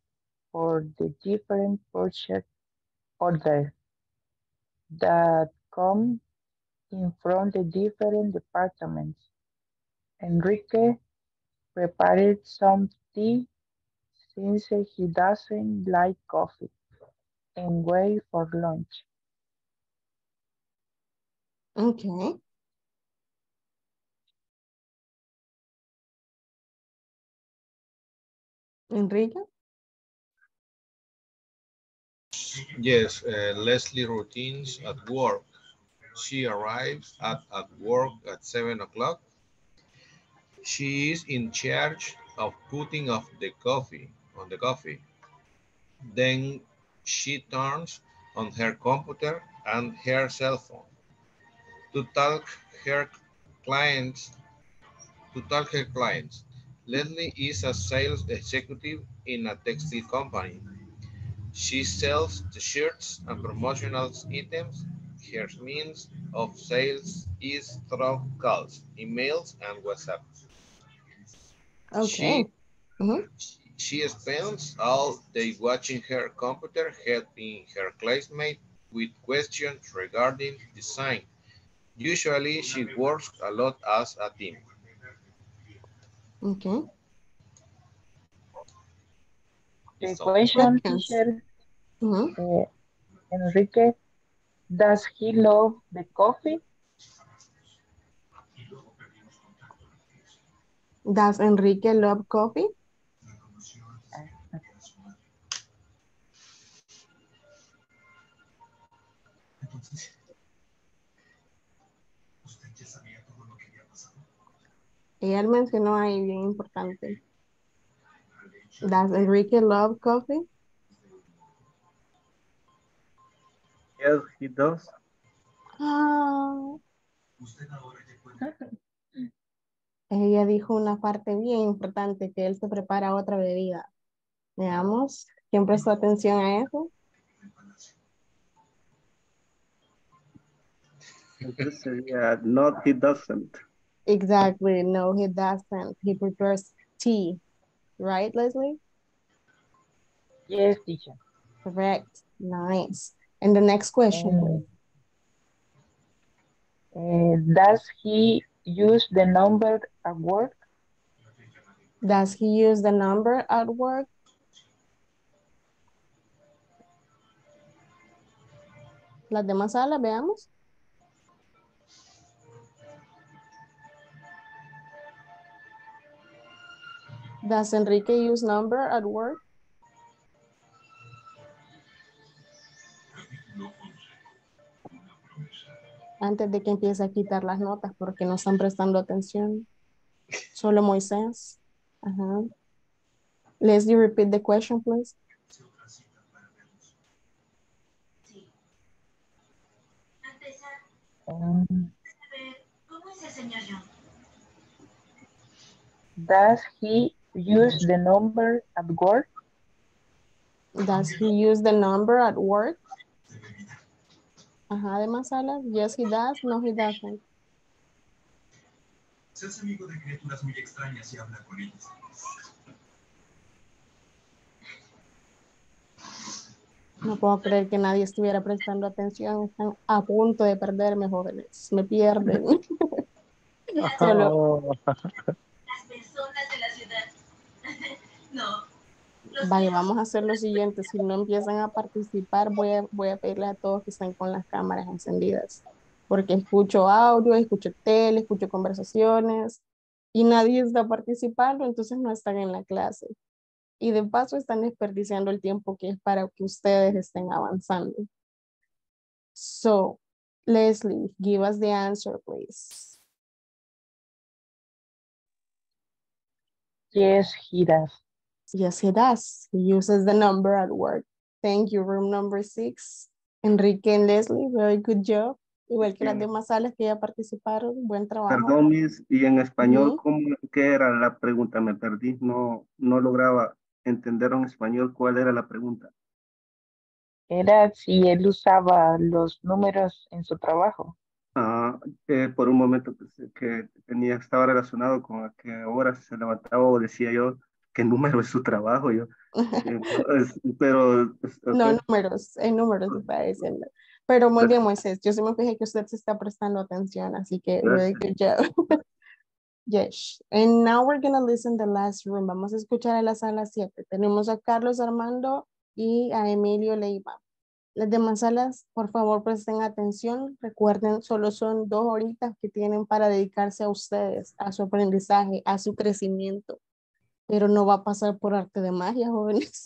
for the different purchase orders that come in from the different departments. Enrique prepared some tea since he doesn't like coffee and wait for lunch. Okay. Enrique? Yes, uh, Leslie routines at work. She arrives at, at work at seven o'clock. She is in charge of putting off the coffee on the coffee. Then she turns on her computer and her cell phone to talk her clients to talk her clients. Leslie is a sales executive in a textile company. She sells t-shirts and promotional items. Her means of sales is through calls, emails, and WhatsApp. Okay. Mhm. She spends all day watching her computer, helping her classmates with questions regarding design. Usually, she works a lot as a team. Okay. The question, Questions. teacher, Mhm. uh, Enrique, does he love the coffee? Does Enrique love coffee? Ella mencionó ahí bien importante. Does Enrique love coffee? Yes, he does. Ah. Ella dijo una parte bien importante, que él se prepara otra bebida. Veamos, ¿quién prestó atención a eso? Entonces sería, no, he doesn't. Exactly, no, he doesn't. He prepares tea, right, Leslie? Yes, teacher. Correct, nice. And the next question, please. Uh, does he use the number work? Does he use the number at work? Las demás salas, veamos. Does Enrique use number at work? Antes de que empiece a quitar las notas porque no están prestando atención. Solo Moisés. Uh-huh. Leslie, repeat the question, please. Um, does he use the number at work? Does he use the number at work? Ajá, de más alas. Yes, he does. No, he doesn't. Se hace amigo de criaturas muy extrañas y habla con ellas. No puedo creer que nadie estuviera prestando atención. Están a punto de perderme, jóvenes. Me pierden. Solo- Las personas de la ciudad. no. Vaya, vamos a hacer lo siguiente. Si no empiezan a participar, voy a, voy a pedirle a todos que estén con las cámaras encendidas. Porque escucho audio, escucho tele, escucho conversaciones y nadie está participando, entonces no están en la clase. Y de paso están desperdiciando el tiempo que es para que ustedes estén avanzando. So, Leslie, give us the answer, please. Yes, he does. Yes, he does. He uses the number at work. Thank you, room number six. Enrique and Leslie, very good job. Igual que las demás salas que ya participaron, buen trabajo. Perdón, Miss, y en español. ¿cómo, ¿qué era la pregunta? Me perdí, no, no lograba entender en español cuál era la pregunta. Era si él usaba los números en su trabajo. Ah, eh, por un momento pensé que tenía, estaba relacionado con a qué hora se levantaba o decía yo qué número es su trabajo. Yo, eh, pero, es- No, números, en números está diciendo. Pero muy bien, Moisés, yo sí me fijé que usted se está prestando atención, así que very good job. Yes. And now we're gonna listen the last room. Vamos a escuchar a la sala 7. Tenemos a Carlos Armando y a Emilio Leiva. Las demás salas, por favor, presten atención. Recuerden, solo son dos horitas que tienen para dedicarse a ustedes, a su aprendizaje, a su crecimiento. Pero no va a pasar por arte de magia, jóvenes.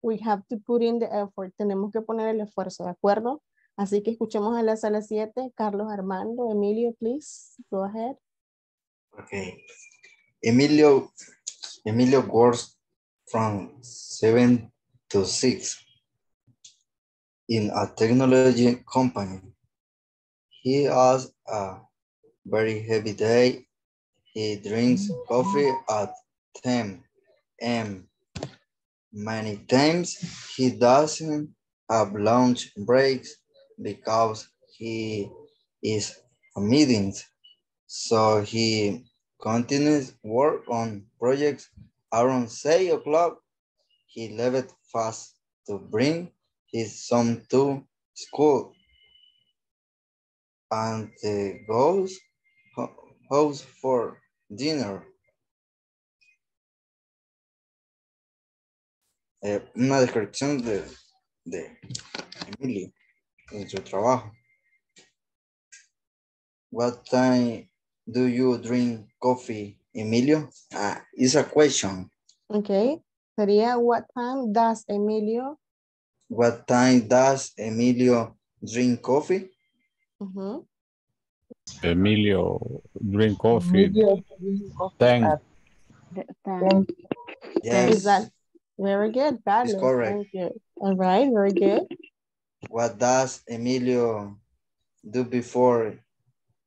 We have to put in the effort. Tenemos que poner el esfuerzo, ¿de acuerdo? Así que escuchemos a la sala 7. Carlos Armando, Emilio, please, go ahead. Okay. Emilio, Emilio works from seven to six in a technology company. He has a very heavy day. He drinks coffee at 10 a.m. Many times he doesn't have lunch breaks because he is a meetings. So he continues work on projects around six o'clock. He left fast to bring his son to school and goes ho- house for dinner. Eh, una descripción de, de Emilio en su trabajo. What time do you drink coffee, Emilio? Ah, it's a question. Okay. Sería, what time does Emilio? What time does Emilio drink coffee? Ujú. Emilio drink coffee. Emilio drink coffee Ten. at Ten. Yes. Is that very good, Carlos? correct. Thank you. All right, very good. What does Emilio do before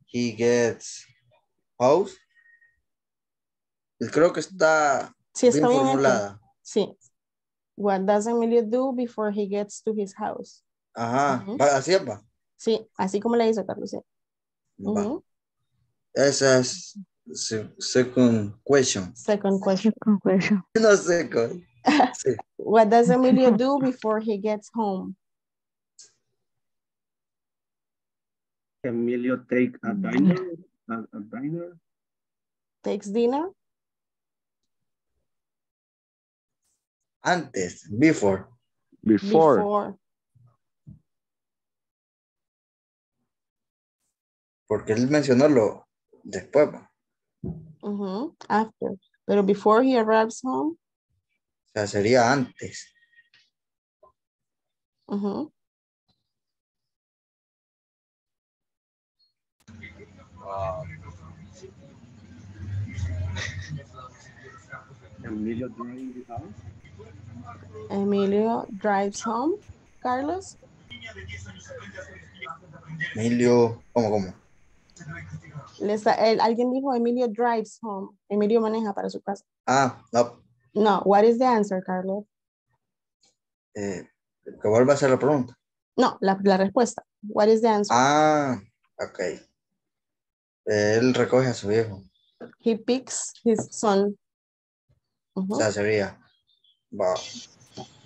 he gets house? Creo que está Sí, está bien bien hecho. formulada. Sí. What does Emilio do before he gets to his house? Ajá, Ujú. va, así es, va. Sí, así como le hizo Carlos. sí. Va. Ujú. Esa es se- second question. Second question. No second. Sí. What does Emilio do before he gets home? Emilio take a diner, a, a diner. Takes dinner? Antes, before. Before. Porque él mencionó lo después. Ujú, After. Pero before he arrives home? O sea, sería antes. Ujú. Emilio the house. Emilio drives home. Carlos. Emilio, ¿cómo, cómo? Les- el- alguien dijo Emilio drives home. Emilio maneja para su casa. Ah, no, No, what is the answer, Carlos? eh, que vuelva a hacer la pregunta. No, la, la respuesta. What is the answer? Ah, ok. Él recoge a su hijo. He picks his son. O sea, sería. Va.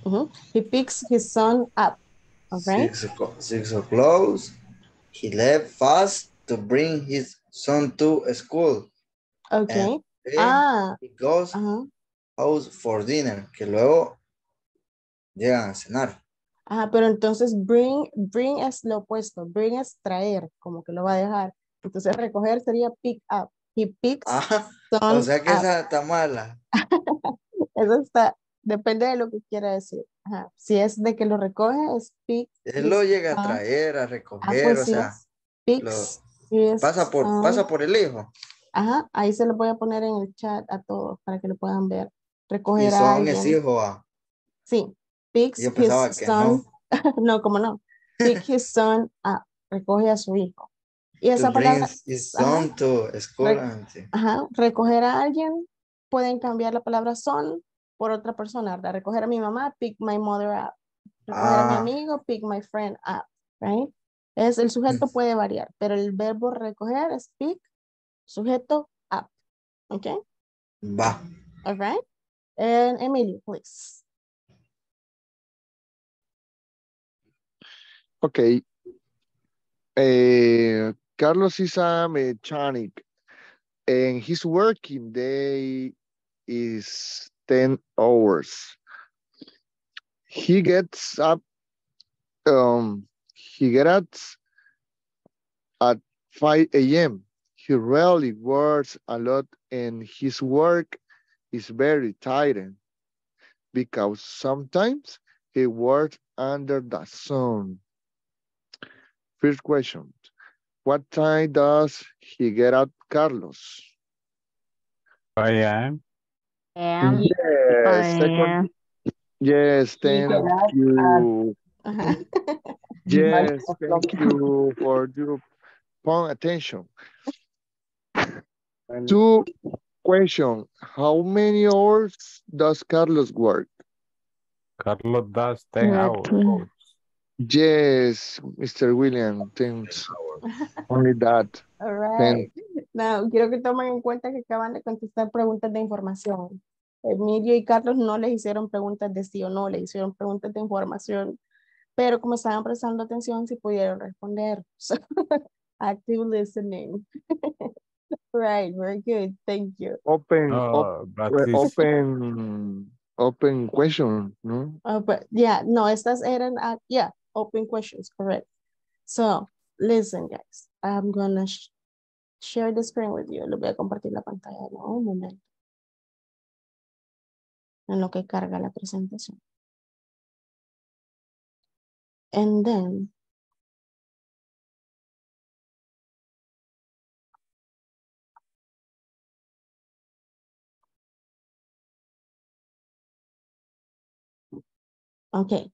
Mhm. He picks his son up. Okay. Six o'clock, six o'clock. He left fast to bring his son to school. Okay. Ah. he goes house for dinner. Que luego llegan a cenar. Ajá, pero entonces bring, bring es lo opuesto. Bring es traer, como que lo va a dejar. Entonces recoger sería pick up. He picks Ah, o sea que up. esa está mala. Eso está, depende de lo que quiera decir. Ajá. Si es de que lo recoge, es pick. Él lo llega a traer, a Ah, recoger, pues o sí, sea, picks pasa por, pasa por el hijo. Ajá, ahí se lo voy a poner en el chat a todos para que lo puedan ver. Y Recoger a son es alguien. hijo a. Sí, picks Yo his que son. No, como no. Pick his son up. Recoge a su hijo. Y esa palabra. his ajá, son to school. Re- and- sí. Ajá, recoger a alguien, pueden cambiar la palabra son por otra persona, ¿verdad? Recoger a mi mamá, pick my mother up. Recoger a mi Ah. amigo, pick my friend up, right? Es, el sujeto puede variar, pero el verbo recoger es pick, sujeto up, ¿ok? Va. All right? And Emilio, please. Okay. Eh, Carlos is a mechanic and his working day is 10 hours. He gets up, um, he gets at 5 a.m. He rarely works a lot and his work is very tiring because sometimes he works under the sun. First question, what time does he get up, Carlos? I am. Yeah. Yes, second, yes, thank get up you. Yes, thank you for your phone attention. Two question, how many hours does Carlos work? Carlos does 10 hours. Yes, Mr. William, thanks. Only that. All right. Now, quiero que tomen en cuenta que acaban de contestar preguntas de información. Emilio y Carlos no les hicieron preguntas de sí o no, le hicieron preguntas de información, pero como estaban prestando atención, sí pudieron responder. So, active listening. right, very good, thank you. Open, op- it's- open, open question, no? Uh, but yeah, no, estas eran, uh, yeah, open questions, correct. So, listen, guys, I'm gonna sh- share the screen with you. Le voy a compartir la pantalla, ¿no? Un momento. En lo que carga la presentación. And then, okay.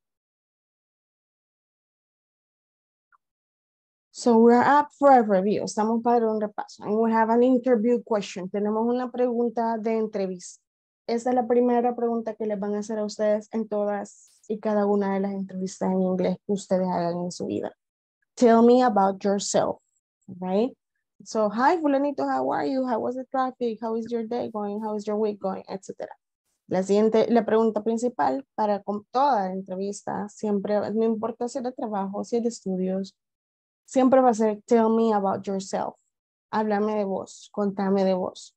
So we're up for a review. Estamos para un repaso. And we have an interview question. Tenemos una pregunta de entrevista. Esta es la primera pregunta que les van a hacer a ustedes en todas y cada una de las entrevistas en inglés que ustedes hagan en su vida. Tell me about yourself, right? So, hi, fulanito, how are you? How was the traffic? How is your day going? How is your week going? Etcétera. La siguiente, la pregunta principal para con toda entrevista, siempre, no importa si es de trabajo, si es de estudios, siempre va a ser tell me about yourself. Háblame de vos, contame de vos.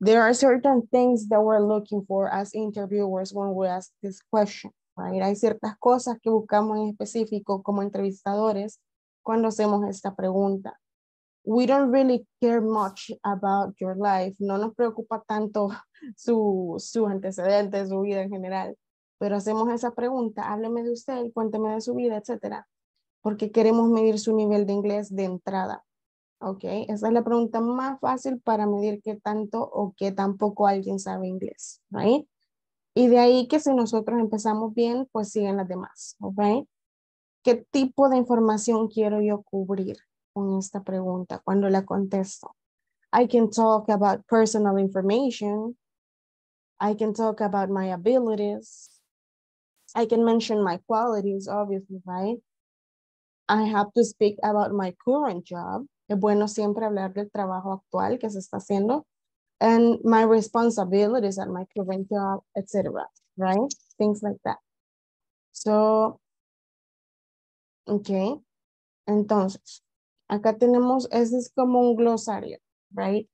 There are certain things that we're looking for as interviewers when we ask this question, right? Hay ciertas cosas que buscamos en específico como entrevistadores cuando hacemos esta pregunta. We don't really care much about your life. No nos preocupa tanto su, su antecedente, su vida en general, pero hacemos esa pregunta, hábleme de usted, cuénteme de su vida, etcétera porque queremos medir su nivel de inglés de entrada. Ok, esa es la pregunta más fácil para medir qué tanto o qué tampoco alguien sabe inglés, right? Y de ahí que si nosotros empezamos bien, pues siguen las demás, ok? ¿Qué tipo de información quiero yo cubrir con esta pregunta cuando la contesto? I can talk about personal information. I can talk about my abilities. I can mention my qualities, obviously, right? I have to speak about my current job. Es bueno siempre hablar del trabajo actual que se está haciendo. And my responsibilities at my current job, etc. Right? Things like that. So, okay. Entonces, acá tenemos, ese es como un glosario, right?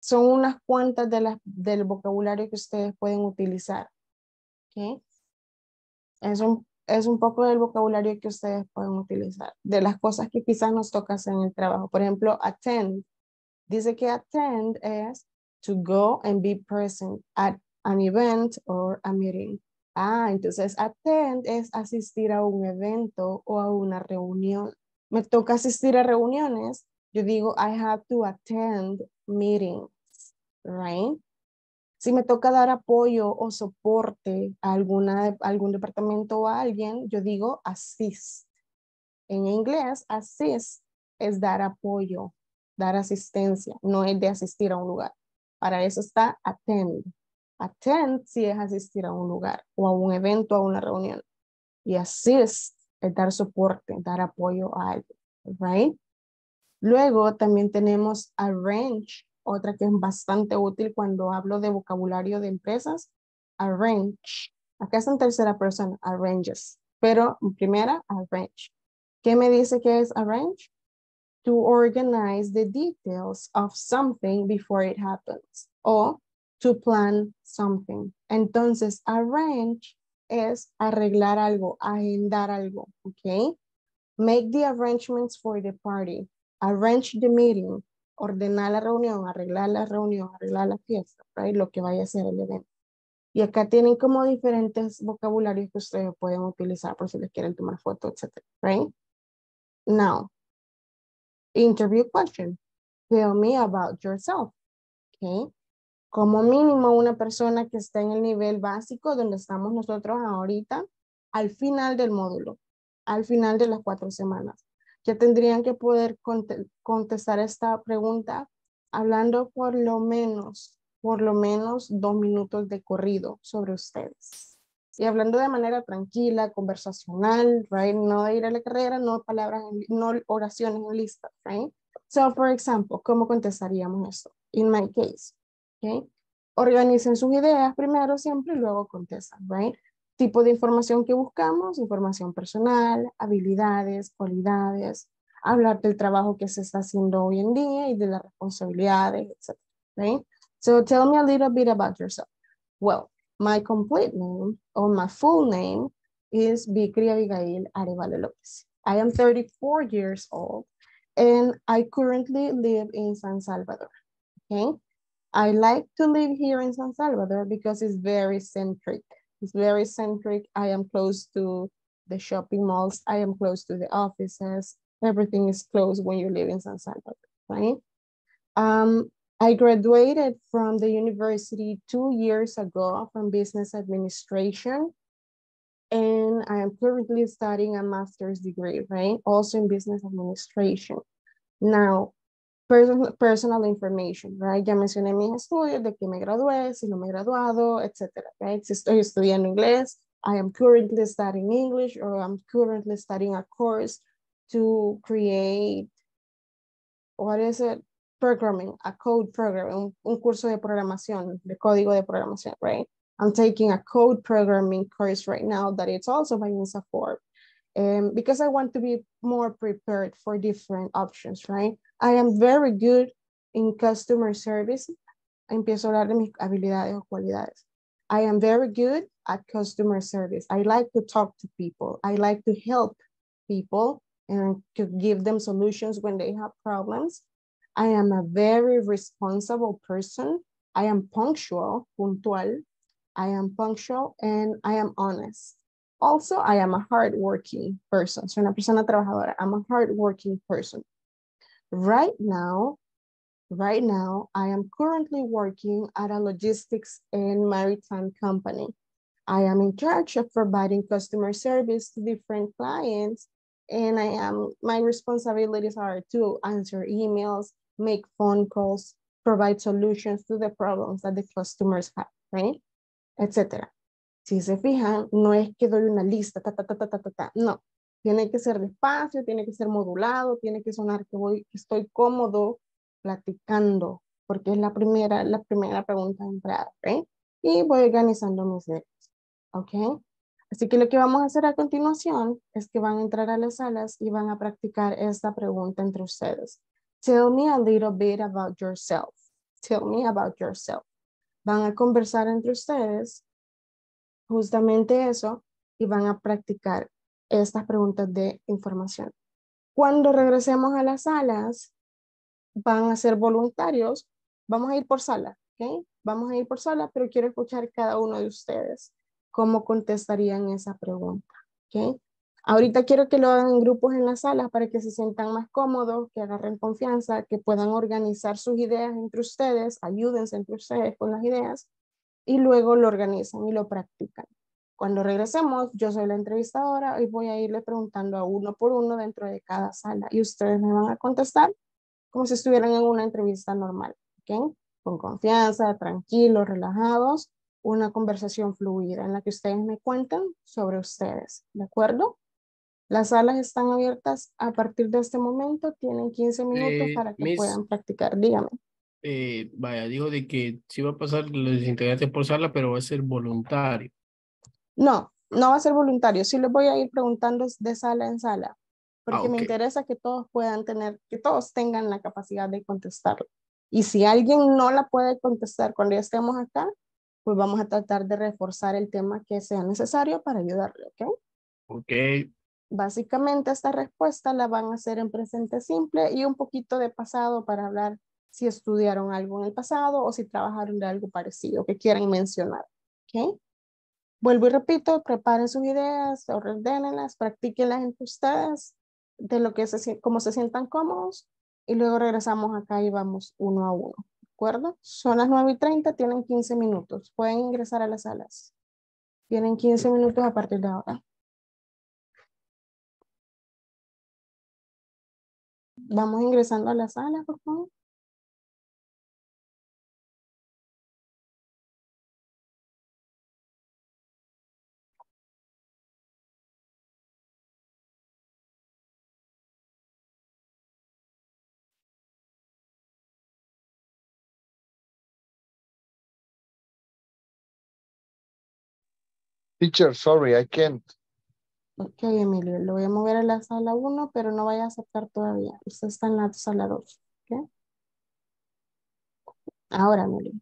Son unas cuantas de del vocabulario que ustedes pueden utilizar. Okay. Es un, es un poco del vocabulario que ustedes pueden utilizar, de las cosas que quizás nos toca hacer en el trabajo. Por ejemplo, attend. Dice que attend es to go and be present at an event or a meeting. Ah, entonces attend es asistir a un evento o a una reunión. Me toca asistir a reuniones. Yo digo, I have to attend meetings, right? Si me toca dar apoyo o soporte a, alguna, algún departamento o a alguien, yo digo assist. En inglés, assist es dar apoyo, dar asistencia, no es de asistir a un lugar. Para eso está attend. Attend si es asistir a un lugar o a un evento, a una reunión. Y assist es dar soporte, dar apoyo a alguien, right? Luego también tenemos arrange, otra que es bastante útil cuando hablo de vocabulario de empresas, arrange. Acá es en tercera persona, arranges, pero en primera, arrange. ¿Qué me dice que es arrange? To organize the details of something before it happens o to plan something. Entonces, arrange es arreglar algo, agendar algo, ¿ok? Make the arrangements for the party. Arrange the meeting. Ordenar la reunión, arreglar la reunión, arreglar la fiesta, right? Lo que vaya a ser el evento. Y acá tienen como diferentes vocabularios que ustedes pueden utilizar por si les quieren tomar fotos, etc. Right? Now, interview question. Tell me about yourself. Okay. Como mínimo una persona que está en el nivel básico donde estamos nosotros ahorita, al final del módulo, al final de las cuatro semanas. Ya tendrían que poder contestar esta pregunta hablando por lo menos, por lo menos dos minutos de corrido sobre ustedes. Y hablando de manera tranquila, conversacional, right? No de ir a la carrera, no palabras, no oraciones en lista, right? So, for example, ¿cómo contestaríamos esto? In my case, okay? Organicen sus ideas primero siempre y luego contestan, right? Tipo de información que buscamos, información personal, habilidades, cualidades, hablar del trabajo que se está haciendo hoy en día y de las responsabilidades, etc. Right? So tell me a little bit about yourself. Well, my complete name or my full name is Bikri Abigail Arevalo Lopez. I am 34 years old and I currently live in San Salvador. Okay. I like to live here in San Salvador because it's very centric. It's very centric. I am close to the shopping malls. I am close to the offices. Everything is close when you live in San Salvador, right? Um, I graduated from the university two years ago from business administration. And I am currently studying a master's degree, right? Also in business administration. Now, personal, personal information, right? Ya mencioné mis estudios, de que me gradué, si no me he graduado, etcétera, right? Si estoy estudiando inglés, I am currently studying English or I'm currently studying a course to create, what is it? Programming, a code program, un, un curso de programación, de código de programación, right? I'm taking a code programming course right now that it's also by INSAFORP. Um, because I want to be more prepared for different options, right? I am very good in customer service. Empiezo a hablar de mis habilidades o cualidades. I am very good at customer service. I like to talk to people. I like to help people and to give them solutions when they have problems. I am a very responsible person. I am punctual, puntual. I am punctual and I am honest. Also, I am a hardworking person. Soy una persona trabajadora. I'm a hardworking person. Right now, right now, I am currently working at a logistics and maritime company. I am in charge of providing customer service to different clients and I am, my responsibilities are to answer emails, make phone calls, provide solutions to the problems that the customers have, right? Etcétera. Si se fijan, no es que doy una lista, ta, ta, ta, ta, ta, ta, ta. no. Tiene que ser despacio, tiene que ser modulado, tiene que sonar que voy, estoy cómodo platicando, porque es la primera, la primera pregunta entrada, ¿ok? Y voy organizando mis ideas, ¿ok? Así que lo que vamos a hacer a continuación es que van a entrar a las salas y van a practicar esta pregunta entre ustedes. Tell me a little bit about yourself. Tell me about yourself. Van a conversar entre ustedes justamente eso y van a practicar estas preguntas de información. Cuando regresemos a las salas, van a ser voluntarios. Vamos a ir por sala, ¿ok? Vamos a ir por sala, pero quiero escuchar cada uno de ustedes cómo contestarían esa pregunta, ¿ok? Ahorita quiero que lo hagan en grupos en las salas para que se sientan más cómodos, que agarren confianza, que puedan organizar sus ideas entre ustedes, ayúdense entre ustedes con las ideas y luego lo organizan y lo practican. Cuando regresemos, yo soy la entrevistadora y voy a irle preguntando a uno por uno dentro de cada sala y ustedes me van a contestar como si estuvieran en una entrevista normal, ¿ok? Con confianza, tranquilos, relajados, una conversación fluida en la que ustedes me cuentan sobre ustedes, ¿de acuerdo? Las salas están abiertas a partir de este momento, tienen 15 minutos Eh, para que Miss- puedan practicar, dígame. Eh, vaya, dijo de que sí va a pasar los integrantes por sala, pero va a ser voluntario. No, no va a ser voluntario, sí les voy a ir preguntando de sala en sala, porque Ah, me interesa que todos puedan tener, que todos tengan la capacidad de contestarlo. Y si alguien no la puede contestar cuando ya estemos acá, pues vamos a tratar de reforzar el tema que sea necesario para ayudarle, ¿ok? Ok, Básicamente esta respuesta la van a hacer en presente simple y un poquito de pasado para hablar si estudiaron algo en el pasado o si trabajaron de algo parecido que quieran mencionar. ¿ok? Vuelvo y repito, preparen sus ideas, ordénenlas, practíquenlas entre ustedes de lo que se, como se sientan cómodos y luego regresamos acá y vamos uno a uno. ¿De acuerdo? Son las 9 y 30, tienen 15 minutos. Pueden ingresar a las salas. Tienen 15 minutos a partir de ahora. Vamos ingresando a la sala, por favor. Teacher, sorry, I can't. Ok, Emilio, lo voy a mover a la sala 1, pero no vaya a aceptar todavía. Usted está en la sala 2. ¿ok? Ahora, Emilio.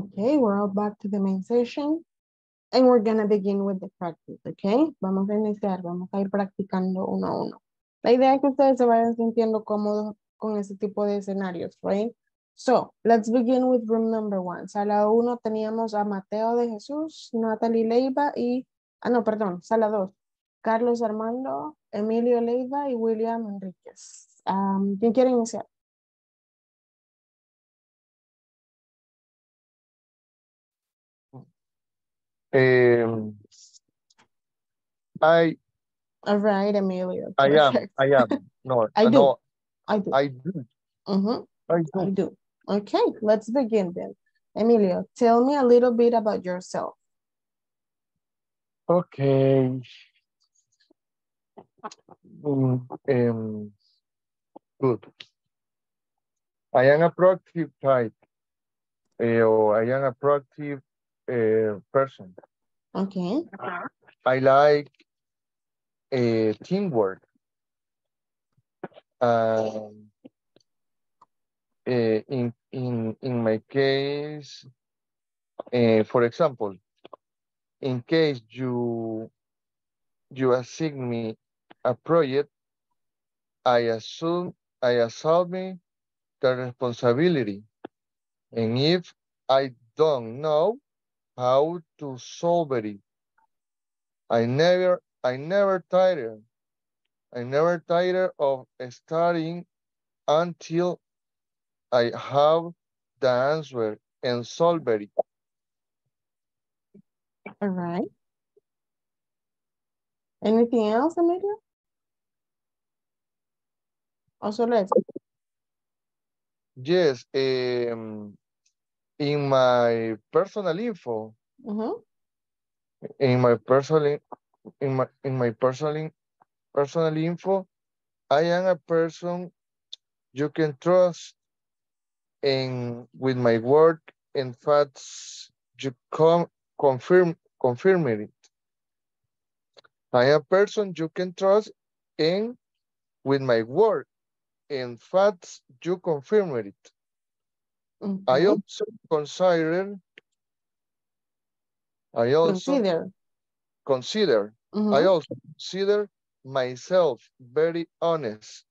Okay, we're all back to the main session. And we're gonna begin with the practice, okay? Vamos a iniciar, vamos a ir practicando uno a uno. La idea es que ustedes se vayan sintiendo cómodos con ese tipo de escenarios, right? So, let's begin with room number one. Sala uno teníamos a Mateo de Jesús, Natalie Leiva y, ah no, perdón, sala dos. Carlos Armando, Emilio Leiva y William Enríquez. Um, ¿Quién quiere iniciar? Um, I All right, Emilio. I am. I am no I do. no I do. I do Mhm, I I do. do. Okay, let's begin then. Emilio, tell me a little bit about yourself. Okay. Mm, um, good. I am a proactive type. eh, or I am a proactive uh, person. Okay. I like uh, teamwork. Um, eh, in in in my case, uh, for example, in case you you assign me a project, I assume I assume me the responsibility, and if I don't know how to solve it, I never I never tire. I never tire of studying until I have the answer and solve it. All right. Anything else, Emilio? Also, eso? Yes, um, in my personal info, Ujú. in my personal in my in my personal personal info, I am a person you can trust and with my work in facts, you come confirm confirm it. I am a person you can trust and with my work in facts, you confirm it. Mm-hmm. I also consider I also Consider. consider I mm-hmm. also consider myself very honest.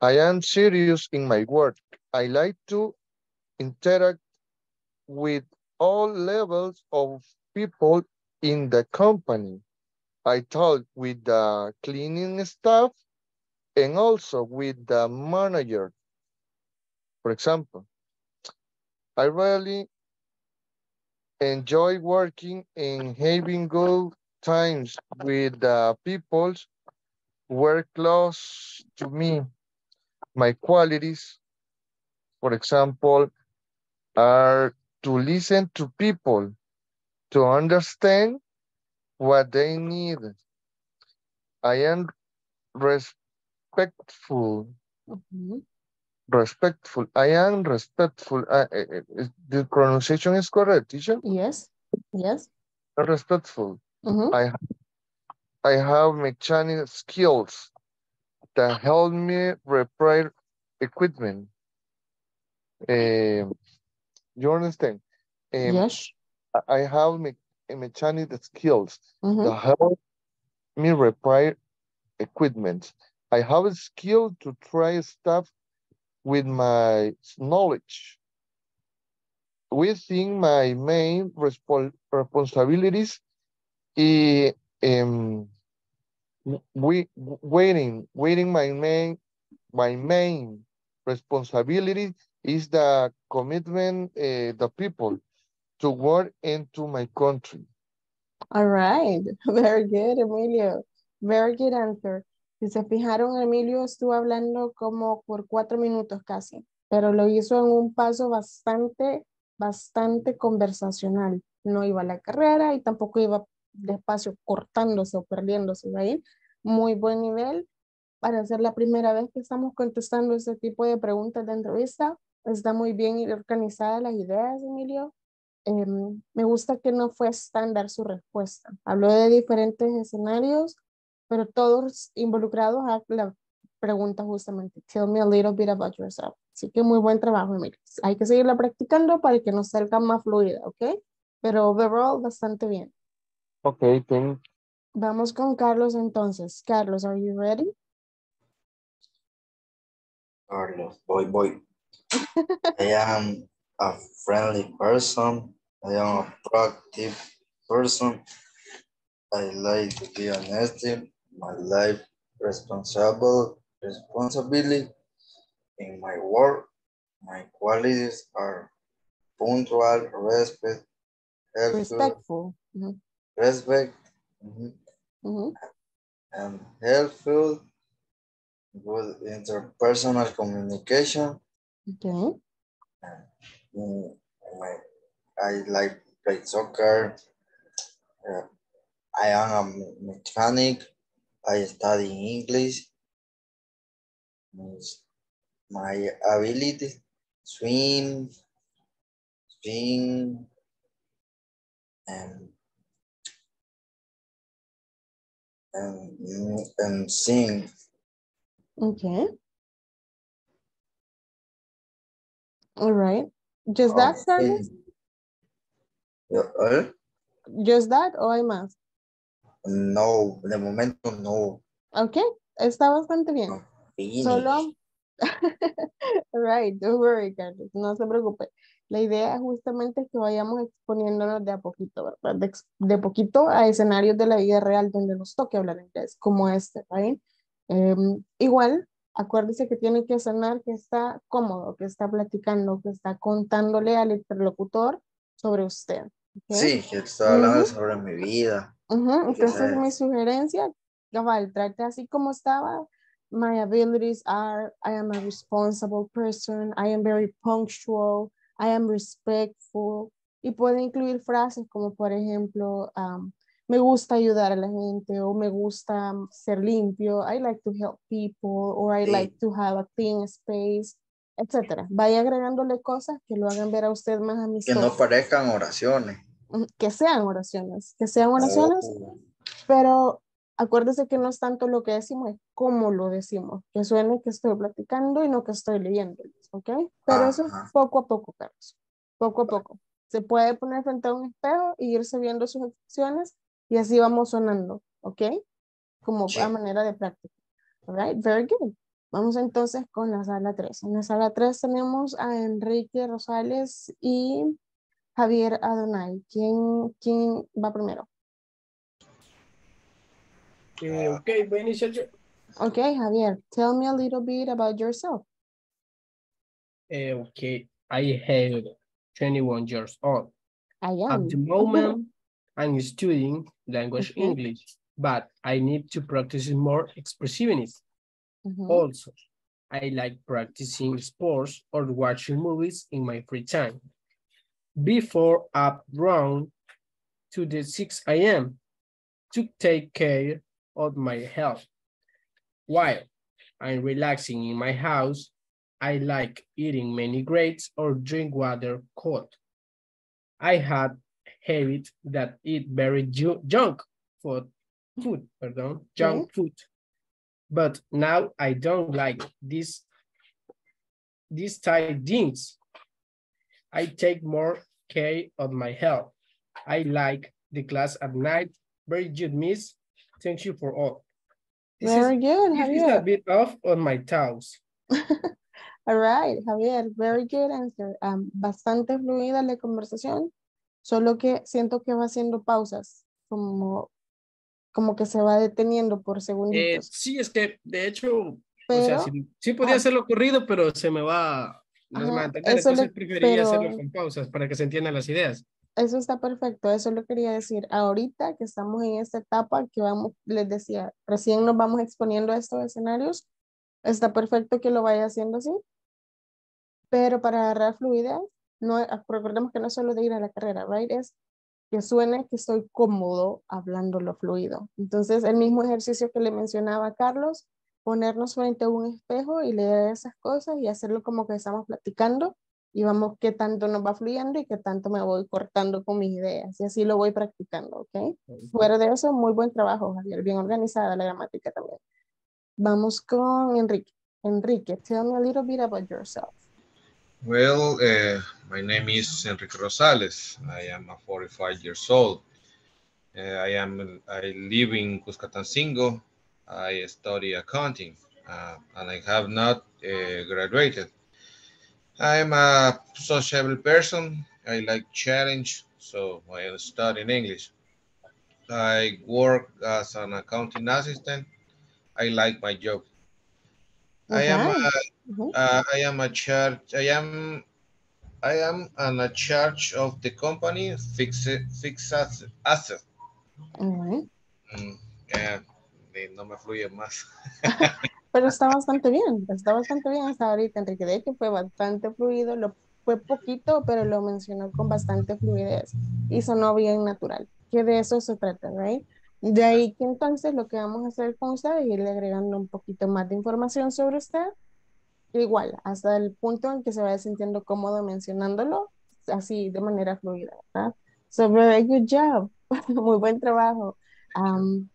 I am serious in my work. I like to interact with all levels of people in the company. I talk with the cleaning staff and also with the manager. For example, I really enjoy working and having good times with the people who are close to me. My qualities, for example, are to listen to people, to understand what they need. I am respectful, Ujú. Respectful. I am respectful. Uh, uh, the pronunciation is correct, teacher? Yes. Yes. Respectful. Ujú. I I have mechanic skills that help me repair equipment. Um, you understand? Um, Yes. I- have me mechanic skills Ujú. that help me repair equipment. I have a skill to try stuff with my knowledge. Within my main respo- responsibilities, eh, um, we waiting, waiting my main, my main responsibility is the commitment, uh, the people to work into my country. All right. Very good, Emilio. Very good answer. Si se fijaron, Emilio estuvo hablando como por cuatro minutos casi, pero lo hizo en un paso bastante, bastante conversacional. No iba a la carrera y tampoco iba despacio cortándose o perdiéndose de ahí. Muy buen nivel para ser la primera vez que estamos contestando este tipo de preguntas de entrevista. Está muy bien organizadas las ideas, Emilio. Em, me gusta que no fue estándar su respuesta. Habló de diferentes escenarios, pero todos involucrados a la pregunta justamente, tell me a little bit about yourself. Así que muy buen trabajo, Emily. Hay que seguirla practicando para que nos salga más fluida, ¿ok? Pero overall, bastante bien. Okay, thank Vamos con Carlos entonces. Carlos, are you ready? Carlos, boy, boy. I am a friendly person. I am a proactive person. I like to be honest. My life responsible, responsibility in my work. My qualities are punctual, respect, helpful, Respectful. Mhm, respect, mhm, mhm. and helpful, good interpersonal communication. Okay. Mm, my, I like to play soccer. Uh, I am a mechanic. I study English. My ability, swim, swim, and and and sing. Okay. All right. Just that, Um, Yeah, Just that or I más? No, de momento no. Ok, está bastante bien. Finish. Solo, right, don't worry, Carlos, no se preocupe. La idea es justamente que vayamos exponiéndonos de a poquito, ¿verdad? De, de poquito a escenarios de la vida real donde nos toque hablar inglés, como este, ¿right? Em, igual, acuérdese que tiene que sonar que está cómodo, que está platicando, que está contándole al interlocutor sobre usted. ¿ok? Sí, que estoy hablando Ujú. sobre mi vida. Que Entonces mi sugerencia, cabal, trate así como estaba. My abilities are, I am a responsible person, I am very punctual, I am respectful. Y puede incluir frases como, por ejemplo, um, me gusta ayudar a la gente o me gusta um, ser limpio, I like to help people or I Sí. like to have a clean space, etcétera. Vaya agregándole cosas que lo hagan ver a usted más Que amistoso. no parezcan oraciones. Que sean oraciones, que sean oraciones Oh, pero acuérdese que no es tanto lo que decimos, es cómo lo decimos. Que suene que estoy platicando y no que estoy leyendo, ¿ok? Pero eso es poco a poco, Carlos. Poco a poco. Se puede poner frente a un espejo y irse viendo sus expresiones y así vamos sonando, ¿ok? Como Sí. a manera de práctica. All right, very good. Vamos entonces con la sala 3. En la sala 3 tenemos a Enrique Rosales y Javier Adonai. ¿Quién, quién va primero? Eh, ok, voy a iniciar yo. Okay, Javier, tell me a little bit about yourself. Eh, okay, I have 21 years old. I am. At the moment, I'm studying language Okay. English, but I need to practice more expressiveness. Mhm. Also, I like practicing sports or watching movies in my free time. Before up round to the 6 a.m. to take care of my health. While I'm relaxing in my house, I like eating many grapes or drink water cold. I had habit that eat very ju- junk food, food, pardon, junk mm-hmm. food. But now I don't like this, these type things. I take more care of my health. I like the class at night. Very good, miss. Thank you for all. This Very is, good, this is a Javier. bit off on my toes. All right, Javier, very good answer. Um, bastante fluida la conversación, solo que siento que va haciendo pausas, como, como que se va deteniendo por Eh, segunditos. sí, es que de hecho, o sea, Pero, sí, sí podía ah, hacerlo corrido, pero se me va, Ajá, entender. eso Entonces preferiría hacerlo pero- con pausas para que se entiendan las ideas. Eso está perfecto, eso lo quería decir. Ahorita que estamos en esta etapa que vamos, les decía, recién nos vamos exponiendo a estos escenarios, está perfecto que lo vaya haciendo así, pero para agarrar fluidez, no, ah, recordemos que no es solo de ir a la carrera, right? Es que suene que estoy cómodo hablando lo fluido. Entonces, el mismo ejercicio que le mencionaba a Carlos, ponernos frente a un espejo y leer esas cosas y hacerlo como que estamos platicando y vamos qué tanto nos va fluyendo y qué tanto me voy cortando con mis ideas y así lo voy practicando, ¿ok? Fuera de eso, muy buen trabajo, Javier, bien organizada la gramática también. Vamos con Enrique. Enrique, tell me a little bit about yourself. Well, uh, my name is Enrique Rosales. I am a 45 years old. Uh, I am I live in Cuscatancingo. I study accounting, uh, and I have not uh, graduated. I am a sociable person. I like challenge, so I study in English. I work as an accounting assistant. I like my job. I am a, uh, I am a charge. I am I am an a charge of the company fixed fixed asset. asset. All right. Mm, yeah, no me fluye más. Pero está bastante bien, está bastante bien hasta ahorita, Enrique. De hecho, fue bastante fluido, lo, fue poquito, pero lo mencionó con bastante fluidez y sonó bien natural, que de eso se trata, ¿right? De ahí que entonces lo que vamos a hacer con usted es irle agregando un poquito más de información sobre usted, igual, hasta el punto en que se vaya sintiendo cómodo mencionándolo, así de manera fluida, ¿verdad? So, very good job, muy buen trabajo. Am,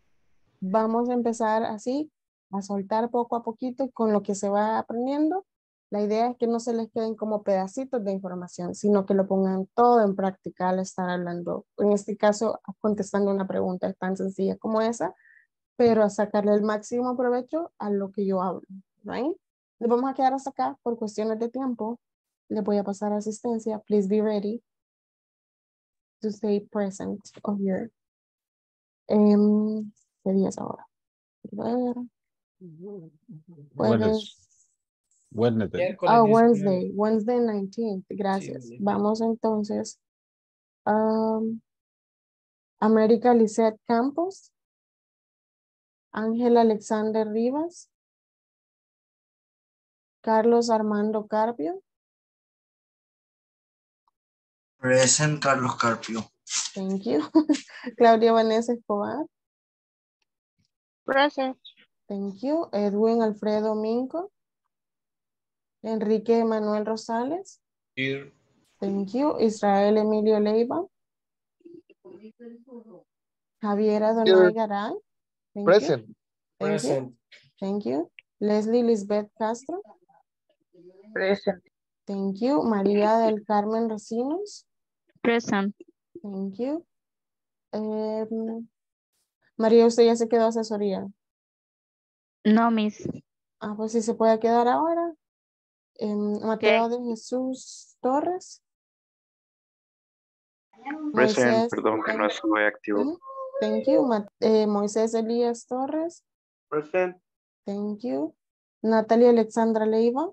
vamos a empezar así, a soltar poco a poquito con lo que se va aprendiendo. La idea es que no se les queden como pedacitos de información, sino que lo pongan todo en práctica al estar hablando. En este caso, contestando una pregunta tan sencilla como esa, pero a sacarle el máximo provecho a lo que yo hablo, right? Nos vamos a quedar hasta acá por cuestiones de tiempo. Le voy a pasar asistencia. Please be ready to stay present or here. Em, ¿Qué día es ahora? Ver. Jueves. Wednesday. Ah, Wednesday, Wednesday 19th, gracias. Vamos entonces. Um, América Lisette Campos. Ángel Alexander Rivas. Carlos Armando Carpio. Present Carlos Carpio. Thank you. Claudia Vanessa Escobar. Present. Thank you. Edwin Alfredo Minco. Enrique Manuel Rosales. Here, Thank you. Israel Emilio Leiva. Javiera Donay Garay. Thank you. Present. Thank Present. you. Thank you. Leslie Lisbeth Castro. Present. Thank you. María del Carmen Recinos. Present. Thank you. Em, María, usted ya se quedó asesoría. No, miss. Ah, pues sí se puede quedar ahora. Mateo de Jesús Torres. Present, Moisés, perdón que no thank- estuve activo. Ujú. Thank you. Ma- eh, Moisés Elías Torres. Present. Thank you. Natalia Alexandra Leiva.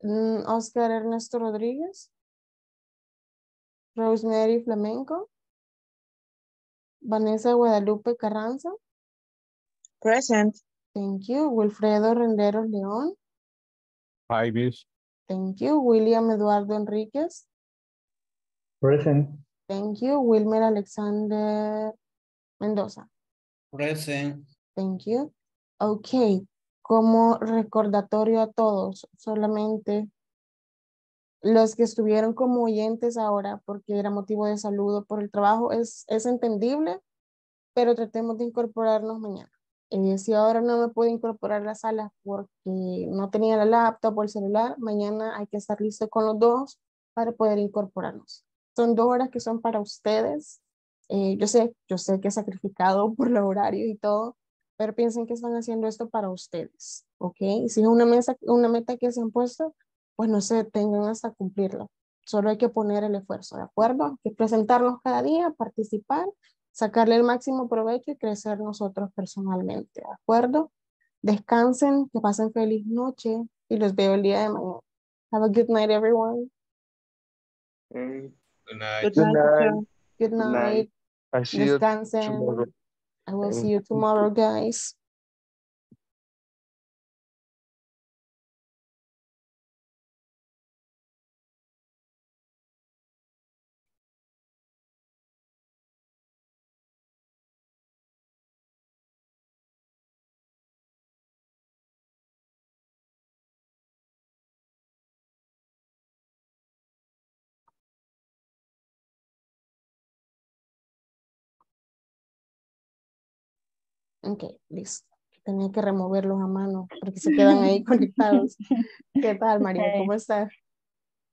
Mm, Oscar Ernesto Rodríguez. Rosemary Flamenco. Vanessa Guadalupe Carranza. Present. Thank you. Wilfredo Renderos León. Hi, Miss. Thank you. William Eduardo Enríquez. Present. Thank you. Wilmer Alexander Mendoza. Present. Thank you. Ok. Como recordatorio a todos, solamente los que estuvieron como oyentes ahora, porque era motivo de saludo por el trabajo, es, es entendible, pero tratemos de incorporarnos mañana. Eh, si ahora no me puedo incorporar a la sala porque no tenía la laptop o el celular, mañana hay que estar listo con los dos para poder incorporarnos. Son dos horas que son para ustedes. Eh, yo sé, yo sé que es sacrificado por los horarios y todo, pero piensen que están haciendo esto para ustedes, ¿ok? Si es una, mesa, una meta que se han puesto, pues no se detengan hasta cumplirlo. Solo hay que poner el esfuerzo, ¿de acuerdo? Hay que presentarnos cada día, participar, sacarle el máximo provecho y crecer nosotros personalmente, ¿de acuerdo? Descansen, que pasen feliz noche y los veo el día de mañana. Have a good night, everyone. good night. Good night. Good Good night. night. I see you Descansen. tomorrow. I will see you tomorrow, guys. Ok, listo. Tenía que removerlos a mano porque se quedan ahí conectados. ¿Qué tal, María? ¿Cómo estás?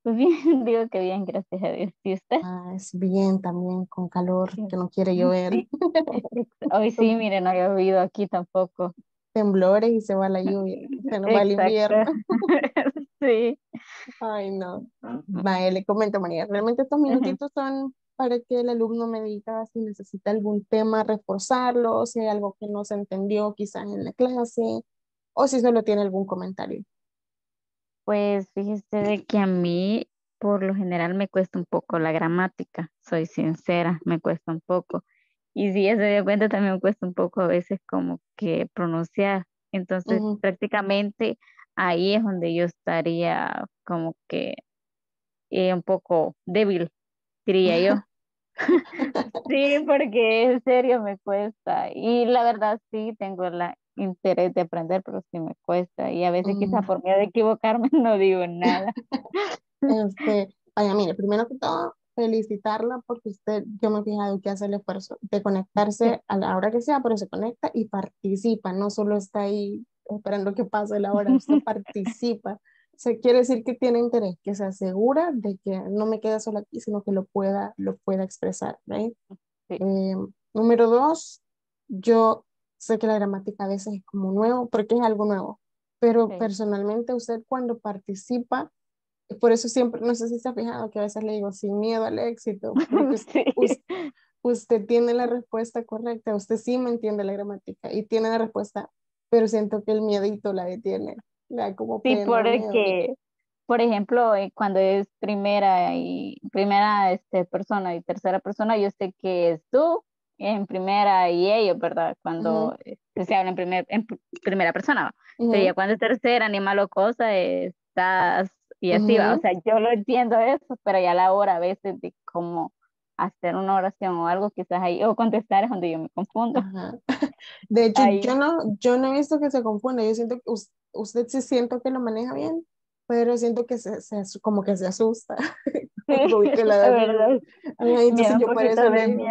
Pues bien, digo que bien, gracias a Dios. ¿Y usted? Ah, es bien también, con calor, que no quiere llover. Sí. Hoy sí, mire, no había oído aquí tampoco. Temblores y se va la lluvia, se nos va el invierno. Sí. Ay, no. Vaya, le comento, María. Realmente estos minutitos son para que el alumno me diga si necesita algún tema, reforzarlo, si hay algo que no se entendió quizás en la clase, o si solo tiene algún comentario. Pues fíjese de que a mí por lo general me cuesta un poco la gramática, soy sincera, me cuesta un poco. Y si ya se dio cuenta, también me cuesta un poco a veces como que pronunciar. Entonces, Ujú. prácticamente ahí es donde yo estaría como que eh, un poco débil, diría yo. Sí, porque en serio me cuesta. Y la verdad sí tengo el interés de aprender, pero sí me cuesta. Y a veces quizá Mm. por miedo de equivocarme no digo nada. Este, vaya, mire, primero que todo, felicitarla porque usted, yo me he fijado que hace el esfuerzo de conectarse a la hora que sea, pero se conecta y participa, no solo está ahí esperando que pase la hora, usted participa. O sea, quiere decir que tiene interés, que se asegura de que no me quede sola aquí, sino que lo pueda, lo pueda expresar, ¿right? Eh, número dos, yo sé que la gramática a veces es como nuevo, porque es algo nuevo, pero Sí. personalmente usted cuando participa, por eso siempre, no sé si se ha fijado que a veces le digo sin miedo al éxito, porque Sí. us- usted tiene la respuesta correcta, usted sí me entiende la gramática y tiene la respuesta, pero siento que el miedito la detiene, le da como Sí, porque, por ejemplo, eh, cuando es primera y primera este, persona y tercera persona, yo sé que es tú en primera y ellos, ¿verdad? Cuando Ujú. eh, se habla en, primer, en pr- primera persona, ¿va? Pero Ujú. ya cuando es tercera, animal o cosa, estás y así va. O sea, yo lo entiendo eso, pero ya a la hora a veces de cómo hacer una oración o algo, quizás ahí, o contestar es donde yo me confundo. Ajá. De hecho, Ahí. yo no, yo no he visto que se confunda, yo siento que usted sí siento que lo maneja bien, pero siento que se, se como que se asusta ve que la verdad, Ajá, entonces yo por eso le digo,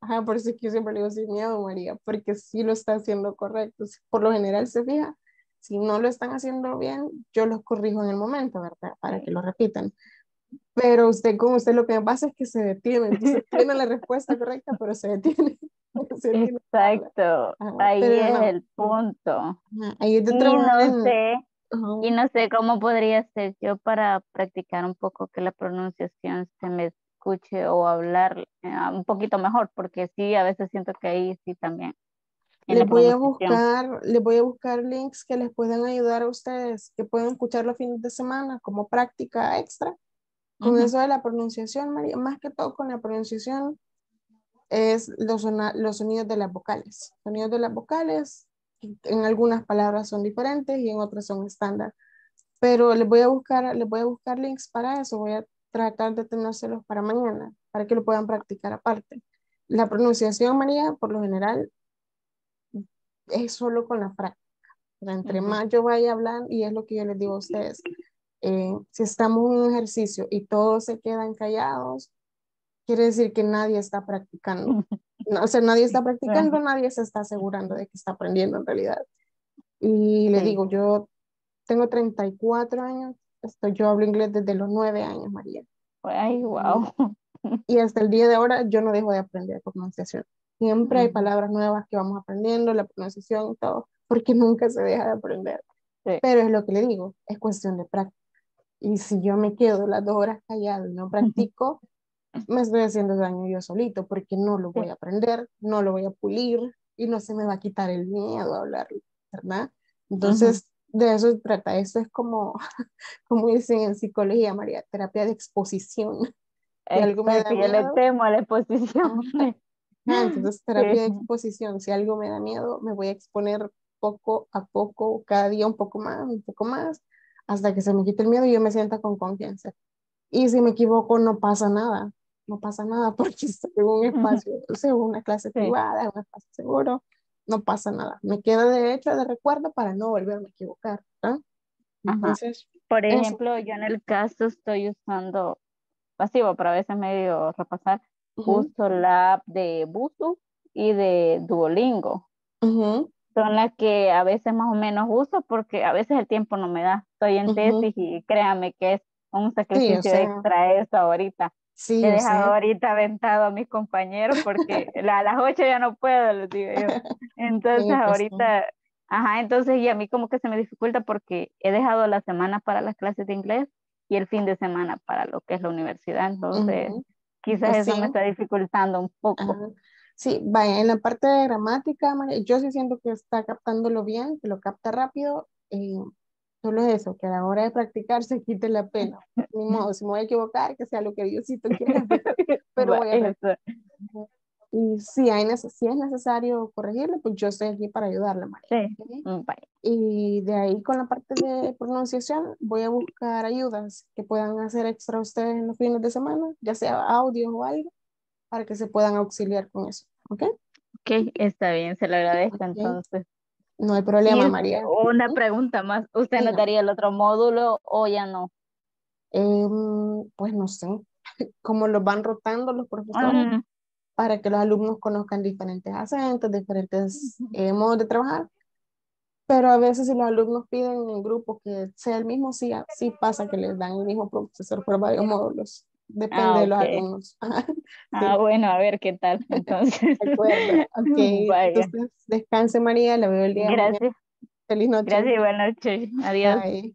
ajá, por eso es que yo siempre le digo sin miedo, María, porque sí lo está haciendo correcto. Por lo general se fija, si no lo están haciendo bien, yo los corrijo en el momento, ¿verdad? Para que lo repitan. Pero usted, con usted lo que pasa es que se detiene, entonces tiene la respuesta correcta, pero se detiene. Exacto, ahí pero es no, el punto. ahí es Y no sé, y no sé cómo podría ser yo para practicar un poco que la pronunciación se me escuche o hablar eh, un poquito mejor, porque sí, a veces siento que ahí sí también, Les voy a buscar, les voy a buscar links que les puedan ayudar a ustedes, que pueden escuchar los fines de semana como práctica extra. Con Ujú. eso de la pronunciación, María, más que todo con la pronunciación es los, los sonidos de las vocales. Sonidos de las vocales, en algunas palabras son diferentes y en otras son estándar. Pero les voy a buscar, les voy a buscar links para eso. Voy a tratar de tenérselos para mañana, para que lo puedan practicar aparte. La pronunciación, María, por lo general, es solo con la práctica. Entre Ujú. más yo vaya a hablar, y es lo que yo les digo a ustedes, eh, si estamos en un ejercicio y todos se quedan callados, quiere decir que nadie está practicando. No, o sea, nadie está practicando, nadie se está asegurando de que está aprendiendo en realidad. Y le digo, yo tengo 34 años, esto, yo hablo inglés desde los 9 años, María. Ay, wow. Y hasta el día de ahora yo no dejo de aprender pronunciación. Siempre hay Ujú. palabras nuevas que vamos aprendiendo, la pronunciación y todo, porque nunca se deja de aprender. Sí. Pero es lo que le digo, es cuestión de práctica. Y si yo me quedo las dos horas callado y no practico, me estoy haciendo daño yo solito, porque no lo voy a aprender, no lo voy a pulir y no se me va a quitar el miedo a hablarlo, ¿verdad? Entonces, de eso se trata. Eso es como, como dicen en psicología, María, terapia de exposición. Si algo me da Exacto, yo le miedo, temo a la exposición. Ah, entonces, terapia de Sí. exposición. Si algo me da miedo, me voy a exponer poco a poco, cada día un poco más, un poco más, hasta que se me quite el miedo y yo me sienta con confianza. Y si me equivoco, no pasa nada. No pasa nada porque estoy en un espacio, o sea, una clase Sí. privada, un espacio seguro, no pasa nada. Me queda de hecho de recuerdo para no volverme a equivocar. Entonces, Por eso. ejemplo, yo en el caso estoy usando pasivo, pero a veces medio repasar. Ujú. Uso la app de Busu y de Duolingo. Ujú, son las que a veces más o menos uso porque a veces el tiempo no me da. Estoy en tesis y créame que es un Sí, o sacrificio sea, extra eso ahorita. Sí, He dejado sé. ahorita aventado a mis compañeros porque a las 8 ya no puedo, les digo yo. Entonces Sí, ahorita, ajá, entonces y a mí como que se me dificulta porque he dejado la semana para las clases de inglés y el fin de semana para lo que es la universidad. Entonces Ujú, quizás Pues eso sí. me está dificultando un poco. Ajá. Sí, vaya, en la parte de gramática, yo sí siento que está captándolo bien, que lo capta rápido. eh, solo es eso, que a la hora de practicar se quite la pena. Ni modo, si me voy a equivocar, que sea lo que Diosito quiera, pero, voy a. Y si, hay si es necesario corregirlo, pues yo estoy aquí para ayudarle, María. Sí, mm. Y de ahí con la parte de pronunciación voy a buscar ayudas que puedan hacer extra ustedes en los fines de semana, ya sea audio o algo, para que se puedan auxiliar con eso. ¿Ok? Ok, está bien, se lo agradezco Ok. entonces. No hay problema, María. una pregunta más, ¿usted nos Dígame. daría el otro módulo o ya no? Em, pues no sé, cómo los van rotando los profesores para que los alumnos conozcan diferentes acentos, diferentes eh, modos de trabajar. Pero a veces si los alumnos piden en grupo que sea el mismo, sí, sí pasa que les dan el mismo profesor por varios módulos. Depende Ah, de los alumnos. Ah, bueno, a ver qué tal. Entonces, de acuerdo. Ok, vaya. entonces descanse María, la veo el día de mañana. Gracias, Feliz noche. gracias y buenas noches. Adiós. Bye.